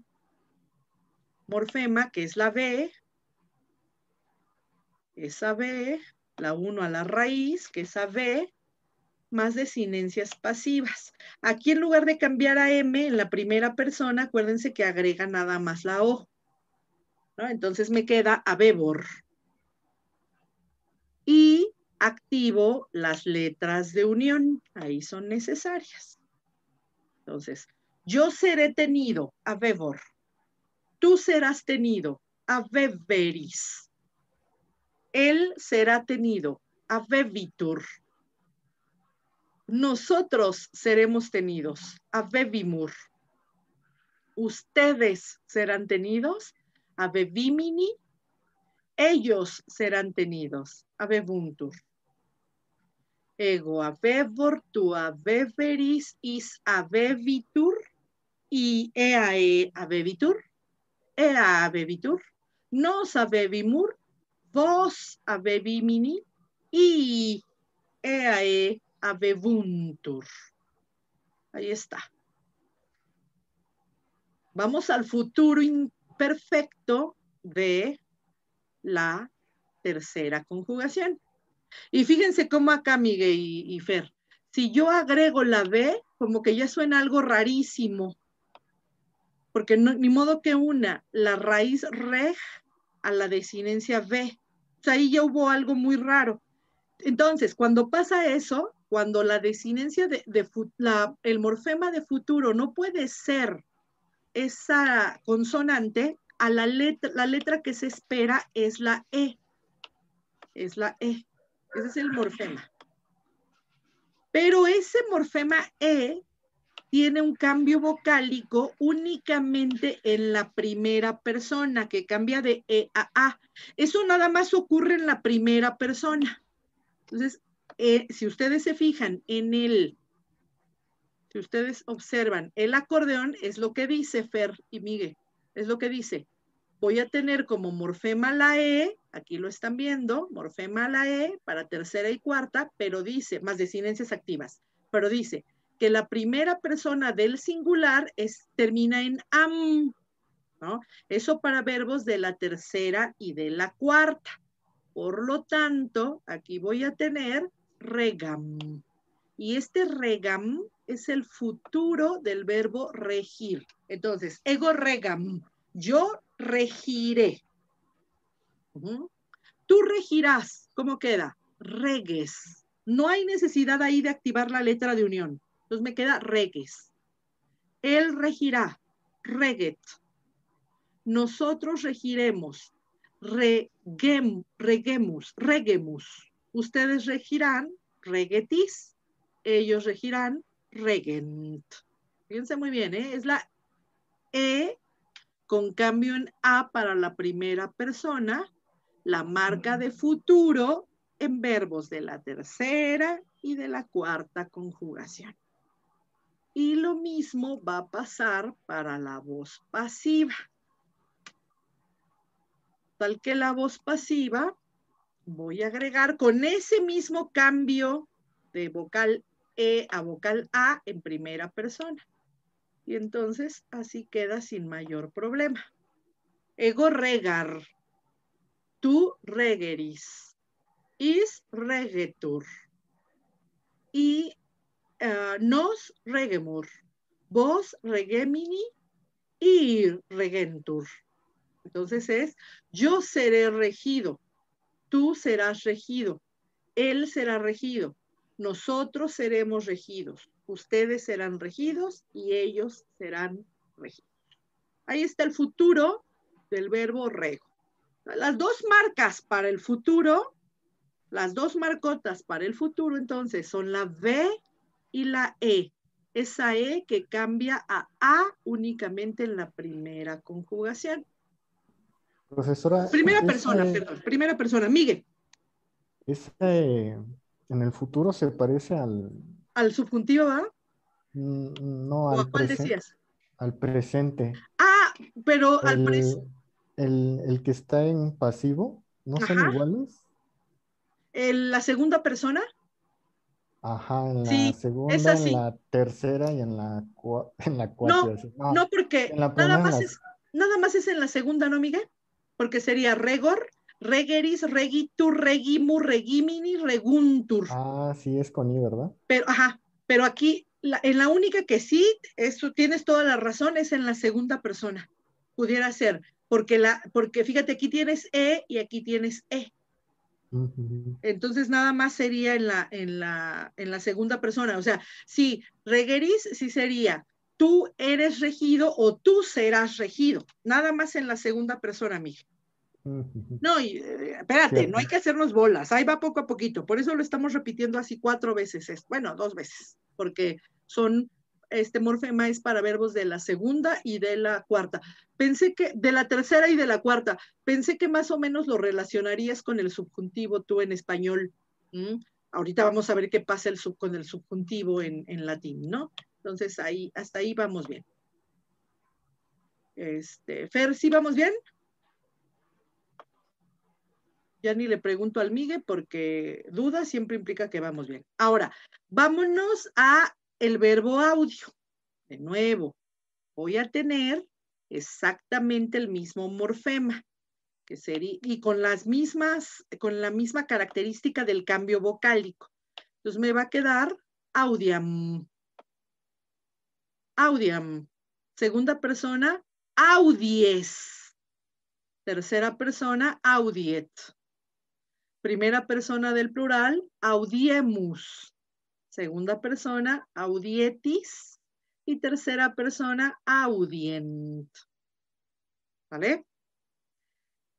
morfema que es la B, esa B, la 1 a la raíz, que es B, más desinencias pasivas. Aquí en lugar de cambiar a M en la primera persona, acuérdense que agrega nada más la O. Entonces me queda abebor. Y activo las letras de unión. Ahí son necesarias. Entonces, yo seré tenido, abebor. Tú serás tenido, abeberis él será tenido, Avevitur. Nosotros seremos tenidos, Avevimur. Ustedes serán tenidos, Avevimini. Ellos serán tenidos, Avevuntur. Ego avevor, tu aveveris, is avevitur, y eae avevitur, ea avevitur, nos avevimur, vos avevimini y eae avevuntur. Ahí está. Vamos al futuro imperfecto de la tercera conjugación. Y fíjense cómo acá, Miguel y, Fer, si yo agrego la B, como que ya suena algo rarísimo, porque ni modo que una, la raíz reg a la desinencia B. O sea, ahí ya hubo algo muy raro. Entonces, cuando pasa eso, cuando la desinencia de, el morfema de futuro no puede ser esa consonante, a la letra, la letra que se espera es la E. Es la E. Ese es el morfema. Pero ese morfema E tiene un cambio vocálico únicamente en la primera persona, que cambia de E a A. Eso nada más ocurre en la primera persona. Entonces, eh, si ustedes se fijan en el, si ustedes observan, el acordeón es lo que dice Fer y Miguel, es lo que dice. Voy a tener como morfema la E, aquí lo están viendo, morfema la E para tercera y cuarta, pero dice, más desinencias activas, pero dice, que la primera persona del singular es, termina en am, ¿no? Eso para verbos de la tercera y de la cuarta. Por lo tanto, aquí voy a tener regam. Y este regam es el futuro del verbo regir. Entonces, ego regam, yo regiré. Tú regirás, ¿cómo queda? Regues. No hay necesidad ahí de activar la letra de unión. Entonces me queda reges. Él regirá, reget. Nosotros regiremos, regem, regemus, regemus. Ustedes regirán, regetis. Ellos regirán, regent. Fíjense muy bien, ¿eh? es la E con cambio en A para la primera persona, la marca de futuro en verbos de la tercera y de la cuarta conjugación. Y lo mismo va a pasar para la voz pasiva. Tal que la voz pasiva, voy a agregar con ese mismo cambio de vocal E a vocal A en primera persona. Y entonces así queda sin mayor problema. Ego regar, tu regeris, is regetur, y eh, nos regemur, vos regemini y regentur. Entonces es, yo seré regido, tú serás regido, él será regido, nosotros seremos regidos, ustedes serán regidos y ellos serán regidos. Ahí está el futuro del verbo rego. Las dos marcas para el futuro, las dos marcotas para el futuro entonces son la V y la E. Esa E que cambia a A únicamente en la primera conjugación. Profesora. Primera persona, perdón. Primera persona. Miguel. Ese en el futuro se parece al. ¿Al subjuntivo, va? Mm, no, al cuál decías? Al presente. Ah, pero al presente. El, que está en pasivo, ¿no son iguales? ¿La segunda persona? Ajá, en la segunda, en la tercera y en la, <laughs> en la cuarta. No, no, porque nada, más es, nada más es en la segunda, ¿no, Miguel? Porque sería regor, regeris, regitur, regimu, regimini, reguntur. Ah, sí, es con I, ¿verdad? Pero, ajá, pero aquí, en la única que sí, eso tienes toda la razón, es en la segunda persona. Pudiera ser, porque, la, porque fíjate, aquí tienes E y aquí tienes E. Entonces nada más sería en la, en la, en la segunda persona. O sea, si regeris, sí sería tú eres regido o tú serás regido. Nada más en la segunda persona, mija. No, y, eh, espérate, no hay que hacernos bolas, ahí va poco a poquito, por eso lo estamos repitiendo así cuatro veces, bueno, dos veces, porque son, este morfema es para verbos de la segunda y de la cuarta. Pensé que, de la tercera y de la cuarta, pensé que más o menos lo relacionarías con el subjuntivo tú en español. Ahorita vamos a ver qué pasa el sub, con el subjuntivo en, en latín, ¿no? Entonces ahí, hasta ahí vamos bien. Este, Fer, ¿sí vamos bien? Ya ni le pregunto al Migue porque duda siempre implica que vamos bien. Ahora, vámonos a el verbo audio. De nuevo, voy a tener exactamente el mismo morfema, que sería, y con las mismas, con la misma característica del cambio vocálico. Entonces me va a quedar audiam. Audiam. Segunda persona, audies. Tercera persona, audiet. Primera persona del plural, audiemus. Segunda persona, audietis. Y tercera persona, audient. ¿Vale?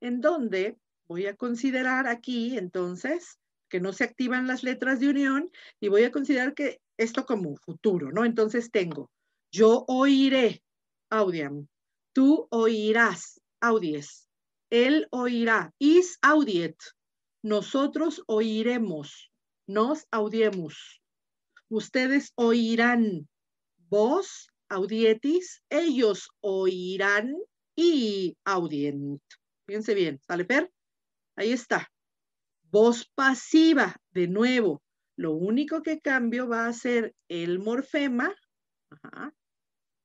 En donde voy a considerar aquí, entonces, que no se activan las letras de unión y voy a considerar que esto como futuro, ¿no? Entonces tengo, yo oiré, audiam. Tú oirás, audies. Él oirá, is audiet. Nosotros oiremos, nos audiemos. Ustedes oirán, vos audietis, ellos oirán y audient. Fíjense bien, ¿sale per? Ahí está. Voz pasiva, de nuevo. Lo único que cambio va a ser el morfema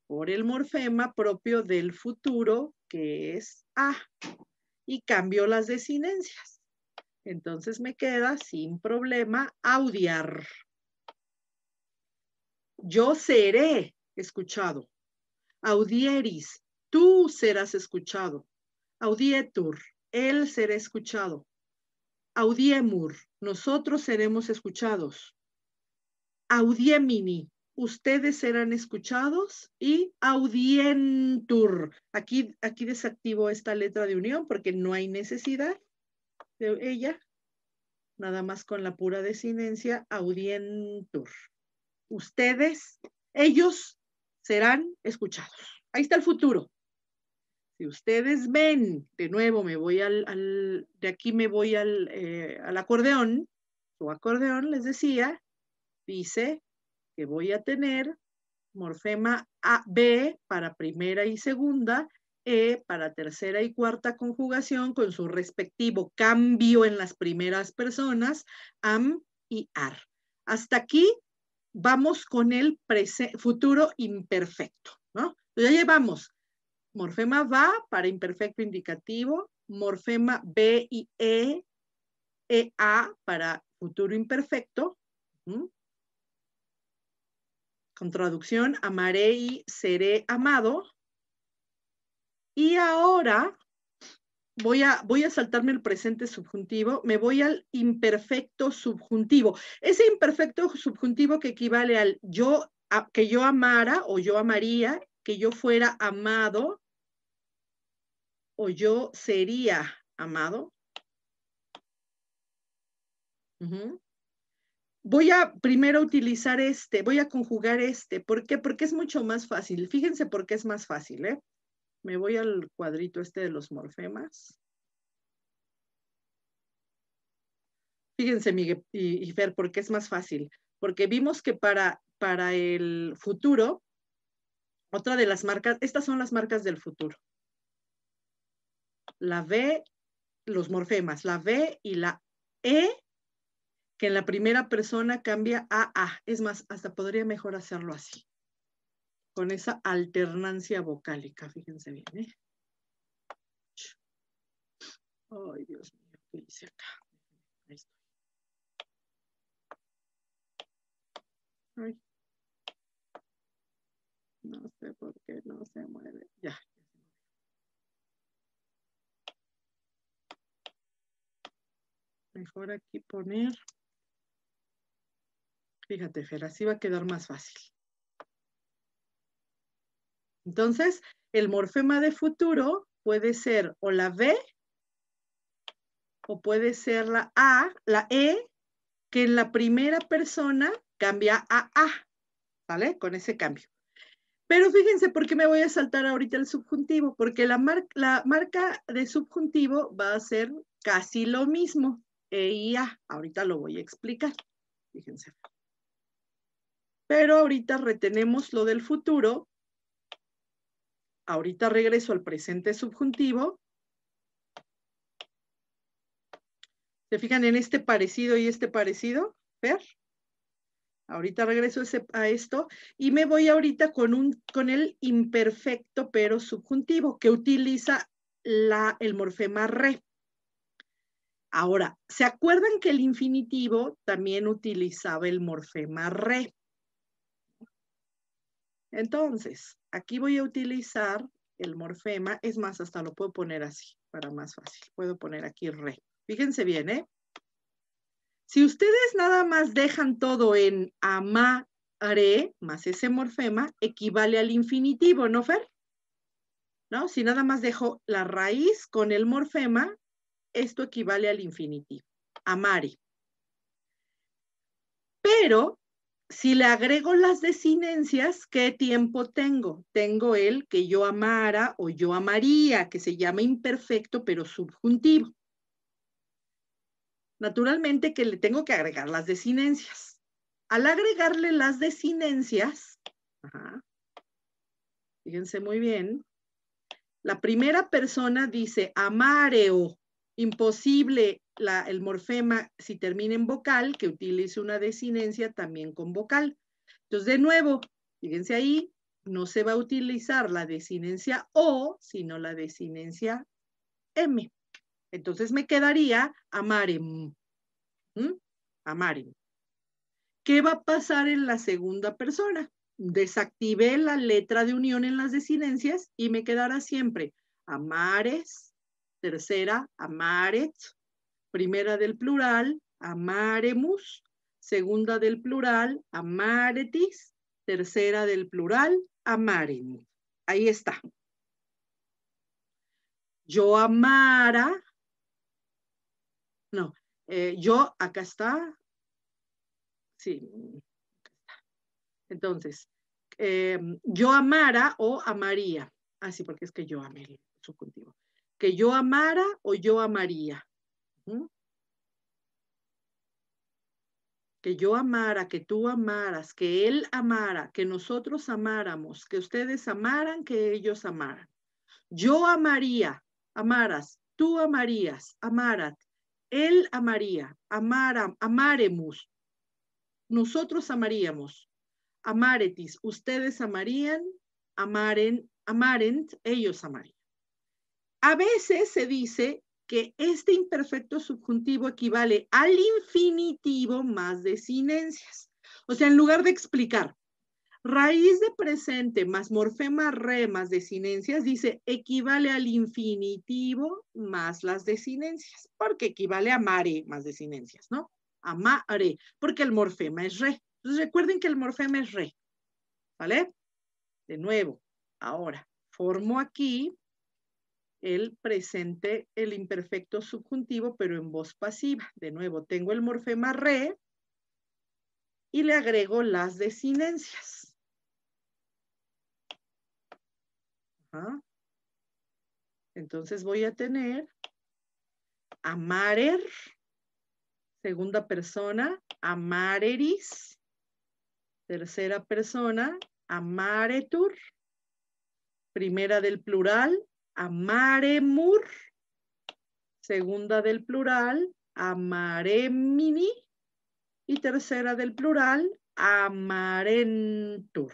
por el morfema propio del futuro, que es A. Y cambio las desinencias. Entonces me queda sin problema audiar. Yo seré escuchado. Audieris, tú serás escuchado. Audietur, él será escuchado. Audiemur, nosotros seremos escuchados. Audiemini, ustedes serán escuchados. Y audientur, aquí, aquí desactivo esta letra de unión porque no hay necesidad de ella, nada más con la pura desinencia, audientur. Ustedes, ellos serán escuchados. Ahí está el futuro. Si ustedes ven, de nuevo me voy al, de aquí me voy al, eh, al acordeón, su acordeón les decía, dice que voy a tener morfema A, B para primera y segunda e para tercera y cuarta conjugación con su respectivo cambio en las primeras personas, am y ar. Hasta aquí vamos con el futuro imperfecto, ¿no? ya llevamos morfema va para imperfecto indicativo, morfema B y E, EA para futuro imperfecto. Con traducción, amaré y seré amado. Y ahora voy a, voy a saltarme el presente subjuntivo, me voy al imperfecto subjuntivo. Ese imperfecto subjuntivo que equivale al yo, que yo amara o yo amaría, que yo fuera amado o yo sería amado. Voy a primero utilizar este, voy a conjugar este. ¿Por qué? Porque es mucho más fácil. Fíjense por qué es más fácil, ¿eh? Me voy al cuadrito este de los morfemas. Fíjense, Miguel y, Fer, ¿por qué es más fácil? Porque vimos que para, para el futuro, otra de las marcas, estas son las marcas del futuro. La V, los morfemas, la V y la E, que en la primera persona cambia a A. Es más, hasta podría mejor hacerlo así con esa alternancia vocálica, fíjense bien, ¿eh? Ay, Dios mío, ¿qué hice acá? Ahí estoy. Ay. No sé por qué no se mueve. Ya. Mejor aquí poner. Fíjate, Fer, así va a quedar más fácil. Entonces, el morfema de futuro puede ser o la B o puede ser la A, la E, que en la primera persona cambia a A, ¿vale? Con ese cambio. Pero fíjense por qué me voy a saltar ahorita el subjuntivo, porque la, la marca de subjuntivo va a ser casi lo mismo, E y A. Ahorita lo voy a explicar, fíjense. Pero ahorita retenemos lo del futuro Ahorita regreso al presente subjuntivo. ¿Se fijan en este parecido y este parecido? ¿Ver? Ahorita regreso a esto y me voy ahorita con, con el imperfecto pero subjuntivo que utiliza la, el morfema re. Ahora, ¿se acuerdan que el infinitivo también utilizaba el morfema re? Entonces, aquí voy a utilizar el morfema, es más, hasta lo puedo poner así, para más fácil. Puedo poner aquí re. Fíjense bien, ¿eh? Si ustedes nada más dejan todo en amaré, más ese morfema, equivale al infinitivo, ¿no, Fer? ¿No? Si nada más dejo la raíz con el morfema, esto equivale al infinitivo, amare. Pero si le agrego las desinencias, ¿qué tiempo tengo? Tengo el que yo amara o yo amaría, que se llama imperfecto pero subjuntivo. Naturalmente que le tengo que agregar las desinencias. Al agregarle las desinencias, fíjense muy bien, la primera persona dice amareo, imposible el morfema, si termina en vocal, que utilice una desinencia también con vocal. Entonces, de nuevo, fíjense ahí, no se va a utilizar la desinencia O, sino la desinencia M. Entonces me quedaría amarem. Amarem. ¿Qué va a pasar en la segunda persona? Desactivé la letra de unión en las desinencias y me quedará siempre amares, tercera, amaret, primera del plural, amaremus, segunda del plural, amaretis, tercera del plural, amaremus. Ahí está. Yo amara, no, eh, yo, acá está, sí, Entonces, eh, yo amara o amaría, así ah, porque es que yo amé el subjuntivo. Que yo amara o yo amaría. Que yo amara, que tú amaras, que él amara, que nosotros amáramos, que ustedes amaran, que ellos amaran. Yo amaría, amaras, tú amarías, amarat, él amaría, amara, amaremus. nosotros amaríamos. Amaretis, ustedes amarían, amaren, amarent, ellos amarían. A veces se dice que este imperfecto subjuntivo equivale al infinitivo más desinencias. O sea, en lugar de explicar raíz de presente más morfema re más desinencias, dice equivale al infinitivo más las desinencias, porque equivale a mare más desinencias, ¿no? A mare, porque el morfema es re. Entonces recuerden que el morfema es re, ¿vale? De nuevo, ahora, formo aquí el presente, el imperfecto subjuntivo, pero en voz pasiva. De nuevo, tengo el morfema re y le agrego las desinencias. Entonces voy a tener amarer, segunda persona, amareris, tercera persona, amaretur, primera del plural, amaremur, segunda del plural, amaremini y tercera del plural, amarentur.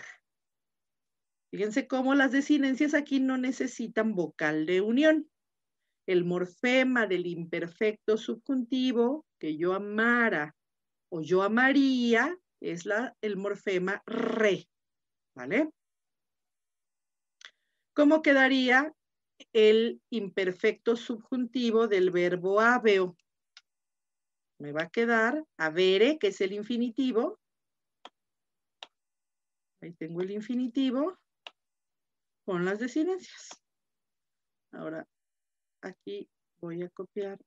Fíjense cómo las desinencias aquí no necesitan vocal de unión. El morfema del imperfecto subjuntivo, que yo amara o yo amaría, es la, el morfema re, ¿vale? ¿Cómo quedaría el imperfecto subjuntivo del verbo habeo? Me va a quedar avere, que es el infinitivo. Ahí tengo el infinitivo con las desinencias. Ahora, aquí voy a copiar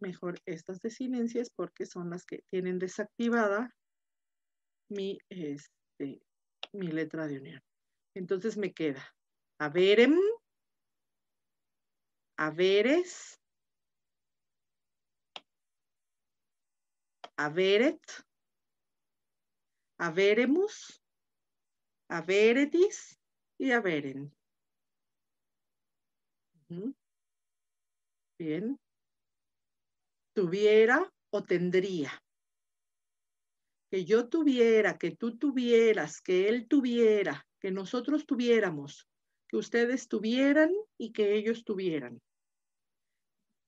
mejor estas desinencias porque son las que tienen desactivada mi, este, mi letra de unión. Entonces me queda averem, averes, averet, averemus, averetis y averen. Bien. Tuviera o tendría. Que yo tuviera, que tú tuvieras, que él tuviera, que nosotros tuviéramos, que ustedes tuvieran y que ellos tuvieran.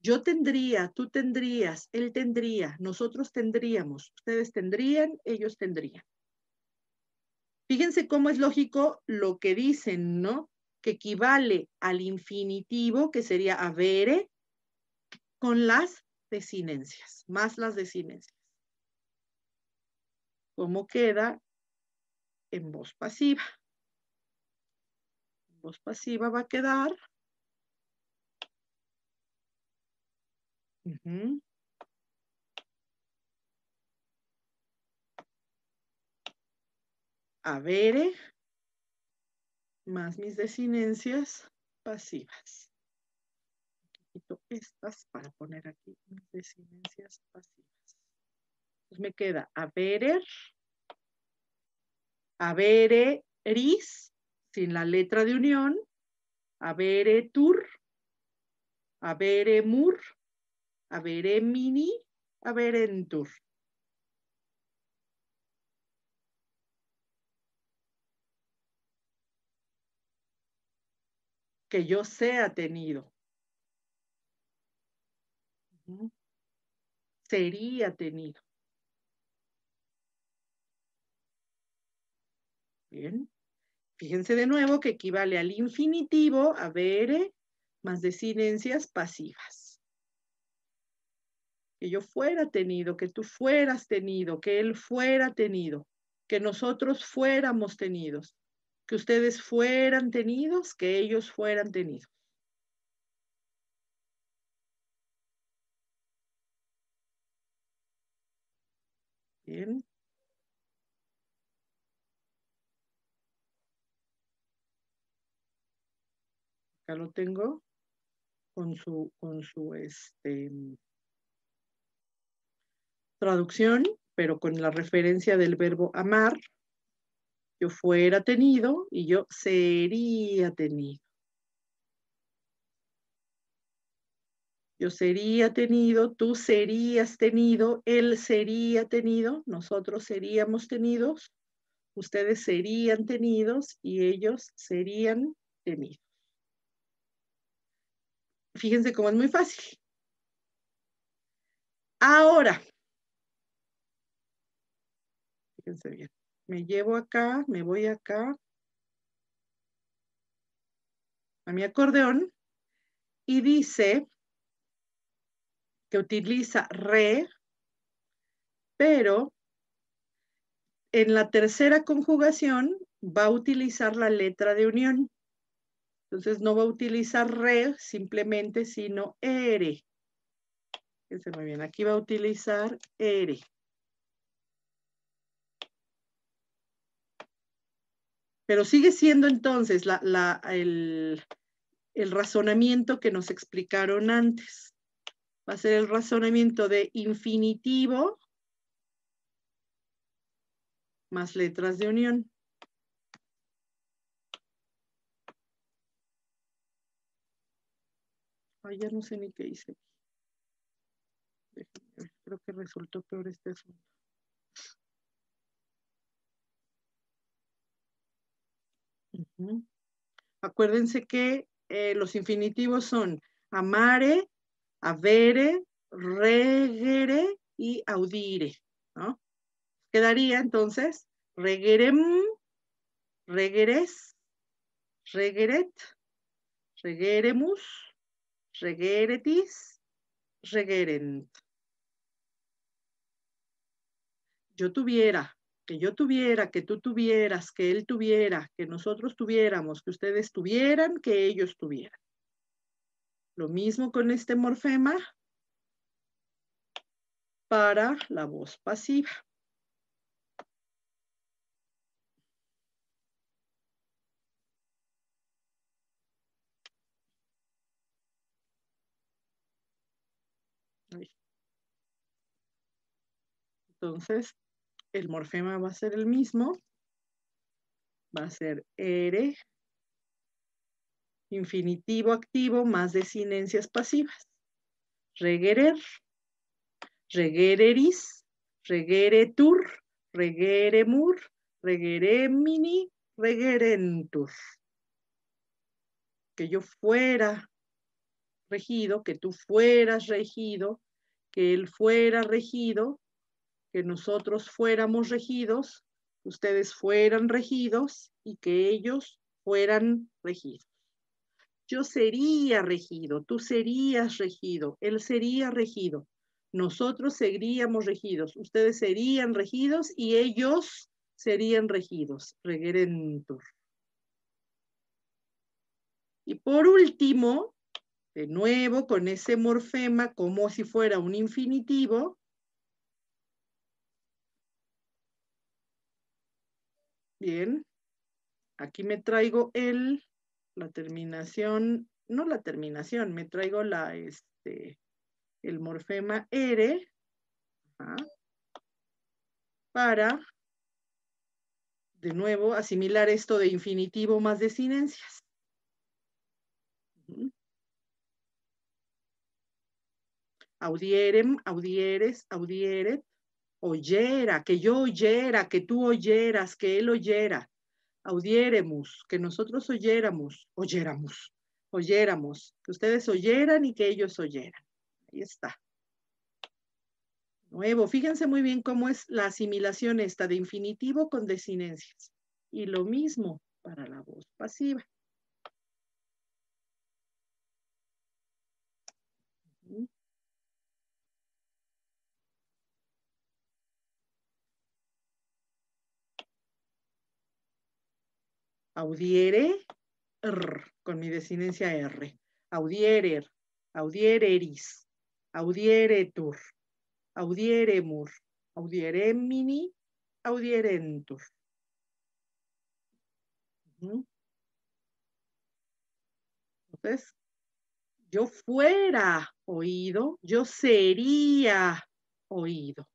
Yo tendría, tú tendrías, él tendría, nosotros tendríamos, ustedes tendrían, ellos tendrían. Fíjense cómo es lógico lo que dicen, ¿no? que equivale al infinitivo, que sería avere, con las desinencias, más las desinencias. ¿Cómo queda en voz pasiva? En voz pasiva va a quedar avere más mis desinencias pasivas. Quito estas para poner aquí mis desinencias pasivas. Entonces me queda haberer, habereris, sin la letra de unión, haberetur, haberemur, haberemini, haberentur. que yo sea tenido. Sería tenido. Bien. Fíjense de nuevo que equivale al infinitivo, a ver, más desinencias pasivas. Que yo fuera tenido, que tú fueras tenido, que él fuera tenido, que nosotros fuéramos tenidos que ustedes fueran tenidos, que ellos fueran tenidos. Bien. Acá lo tengo con su, con su este, traducción, pero con la referencia del verbo amar yo fuera tenido y yo sería tenido. Yo sería tenido, tú serías tenido, él sería tenido, nosotros seríamos tenidos, ustedes serían tenidos y ellos serían tenidos. Fíjense cómo es muy fácil. Ahora, fíjense bien, me llevo acá, me voy acá a mi acordeón y dice que utiliza re, pero en la tercera conjugación va a utilizar la letra de unión. Entonces no va a utilizar re simplemente, sino ere. Fíjense muy bien, aquí va a utilizar ere. Pero sigue siendo entonces el, el razonamiento que nos explicaron antes. Va a ser el razonamiento de infinitivo más letras de unión. Ay, ya no sé ni qué hice. Creo que resultó peor este asunto. Acuérdense que eh, los infinitivos son amare, avere, regere y audire. Quedaría entonces regerem, regeres, regeret, regeremus, regeretis, regerent. Yo tuviera, que yo tuviera, que tú tuvieras, que él tuviera, que nosotros tuviéramos, que ustedes tuvieran, que ellos tuvieran. Lo mismo con este morfema para la voz pasiva. Entonces, el morfema va a ser el mismo. Va a ser ere, infinitivo activo más desinencias pasivas. Regerer, regereris, regeretur, regeremur, regeremini, regerentur. Que yo fuera regido, que tú fueras regido, que él fuera regido, que nosotros fuéramos regidos, ustedes fueran regidos y que ellos fueran regidos. Yo sería regido, tú serías regido, él sería regido, nosotros seríamos regidos, ustedes serían regidos y ellos serían regidos, regerentur. Y por último, de nuevo con ese morfema como si fuera un infinitivo, Bien. Aquí me traigo el, la terminación, no la terminación, me traigo la, este, el morfema R para, de nuevo, asimilar esto de infinitivo más desinencias. Audierem, audieres, audieret, oyera, que yo oyera, que tú oyeras, que él oyera, audiéremos, que nosotros oyéramos, oyéramos, oyéramos, que ustedes oyeran y que ellos oyeran. Ahí está. Nuevo, fíjense muy bien cómo es la asimilación esta de infinitivo con desinencias. Y lo mismo para la voz pasiva. Audiere, con mi desinencia R, audierer, audiereris, audieretur, audieremur, audieremini, audierentur. Entonces, yo fuera oído, yo sería oído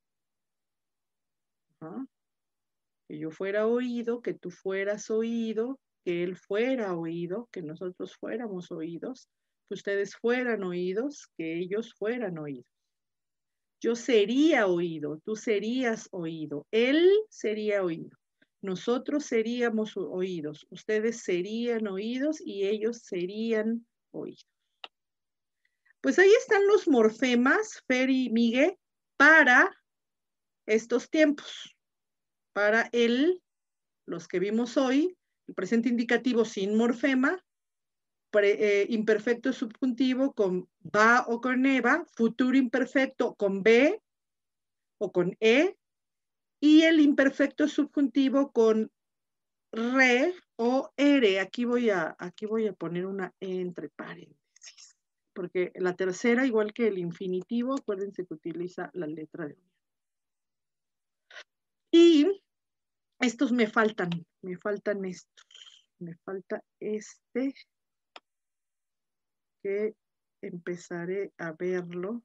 que yo fuera oído, que tú fueras oído, que él fuera oído, que nosotros fuéramos oídos, que ustedes fueran oídos, que ellos fueran oídos. Yo sería oído, tú serías oído, él sería oído, nosotros seríamos oídos, ustedes serían oídos y ellos serían oídos. Pues ahí están los morfemas, Fer y Miguel, para estos tiempos, para el, los que vimos hoy, el presente indicativo sin morfema, eh, imperfecto subjuntivo con va o con eva, futuro imperfecto con b o con e, y el imperfecto subjuntivo con re o ere. Aquí voy a, aquí voy a poner una e entre paréntesis, porque la tercera, igual que el infinitivo, acuérdense que utiliza la letra de unión. Y estos me faltan, me faltan estos. Me falta este que empezaré a verlo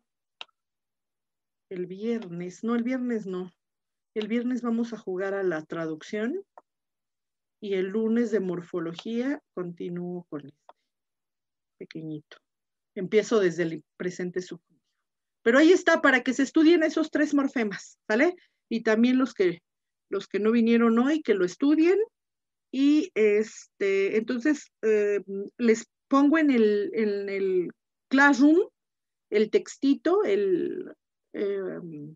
el viernes. No, el viernes no. El viernes vamos a jugar a la traducción y el lunes de morfología continúo con este pequeñito. Empiezo desde el presente subjuntivo. Pero ahí está para que se estudien esos tres morfemas, ¿vale? Y también los que, los que no vinieron hoy, que lo estudien. Y este, entonces eh, les pongo en el, en el Classroom el textito, el, em,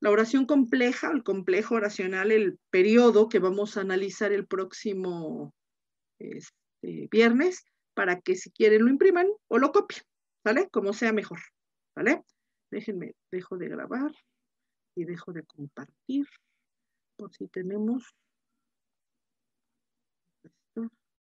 la oración compleja, el complejo oracional, el periodo que vamos a analizar el próximo este, viernes, para que si quieren lo impriman o lo copien, ¿vale? Como sea mejor, ¿vale? Déjenme, dejo de grabar y dejo de compartir, por si tenemos.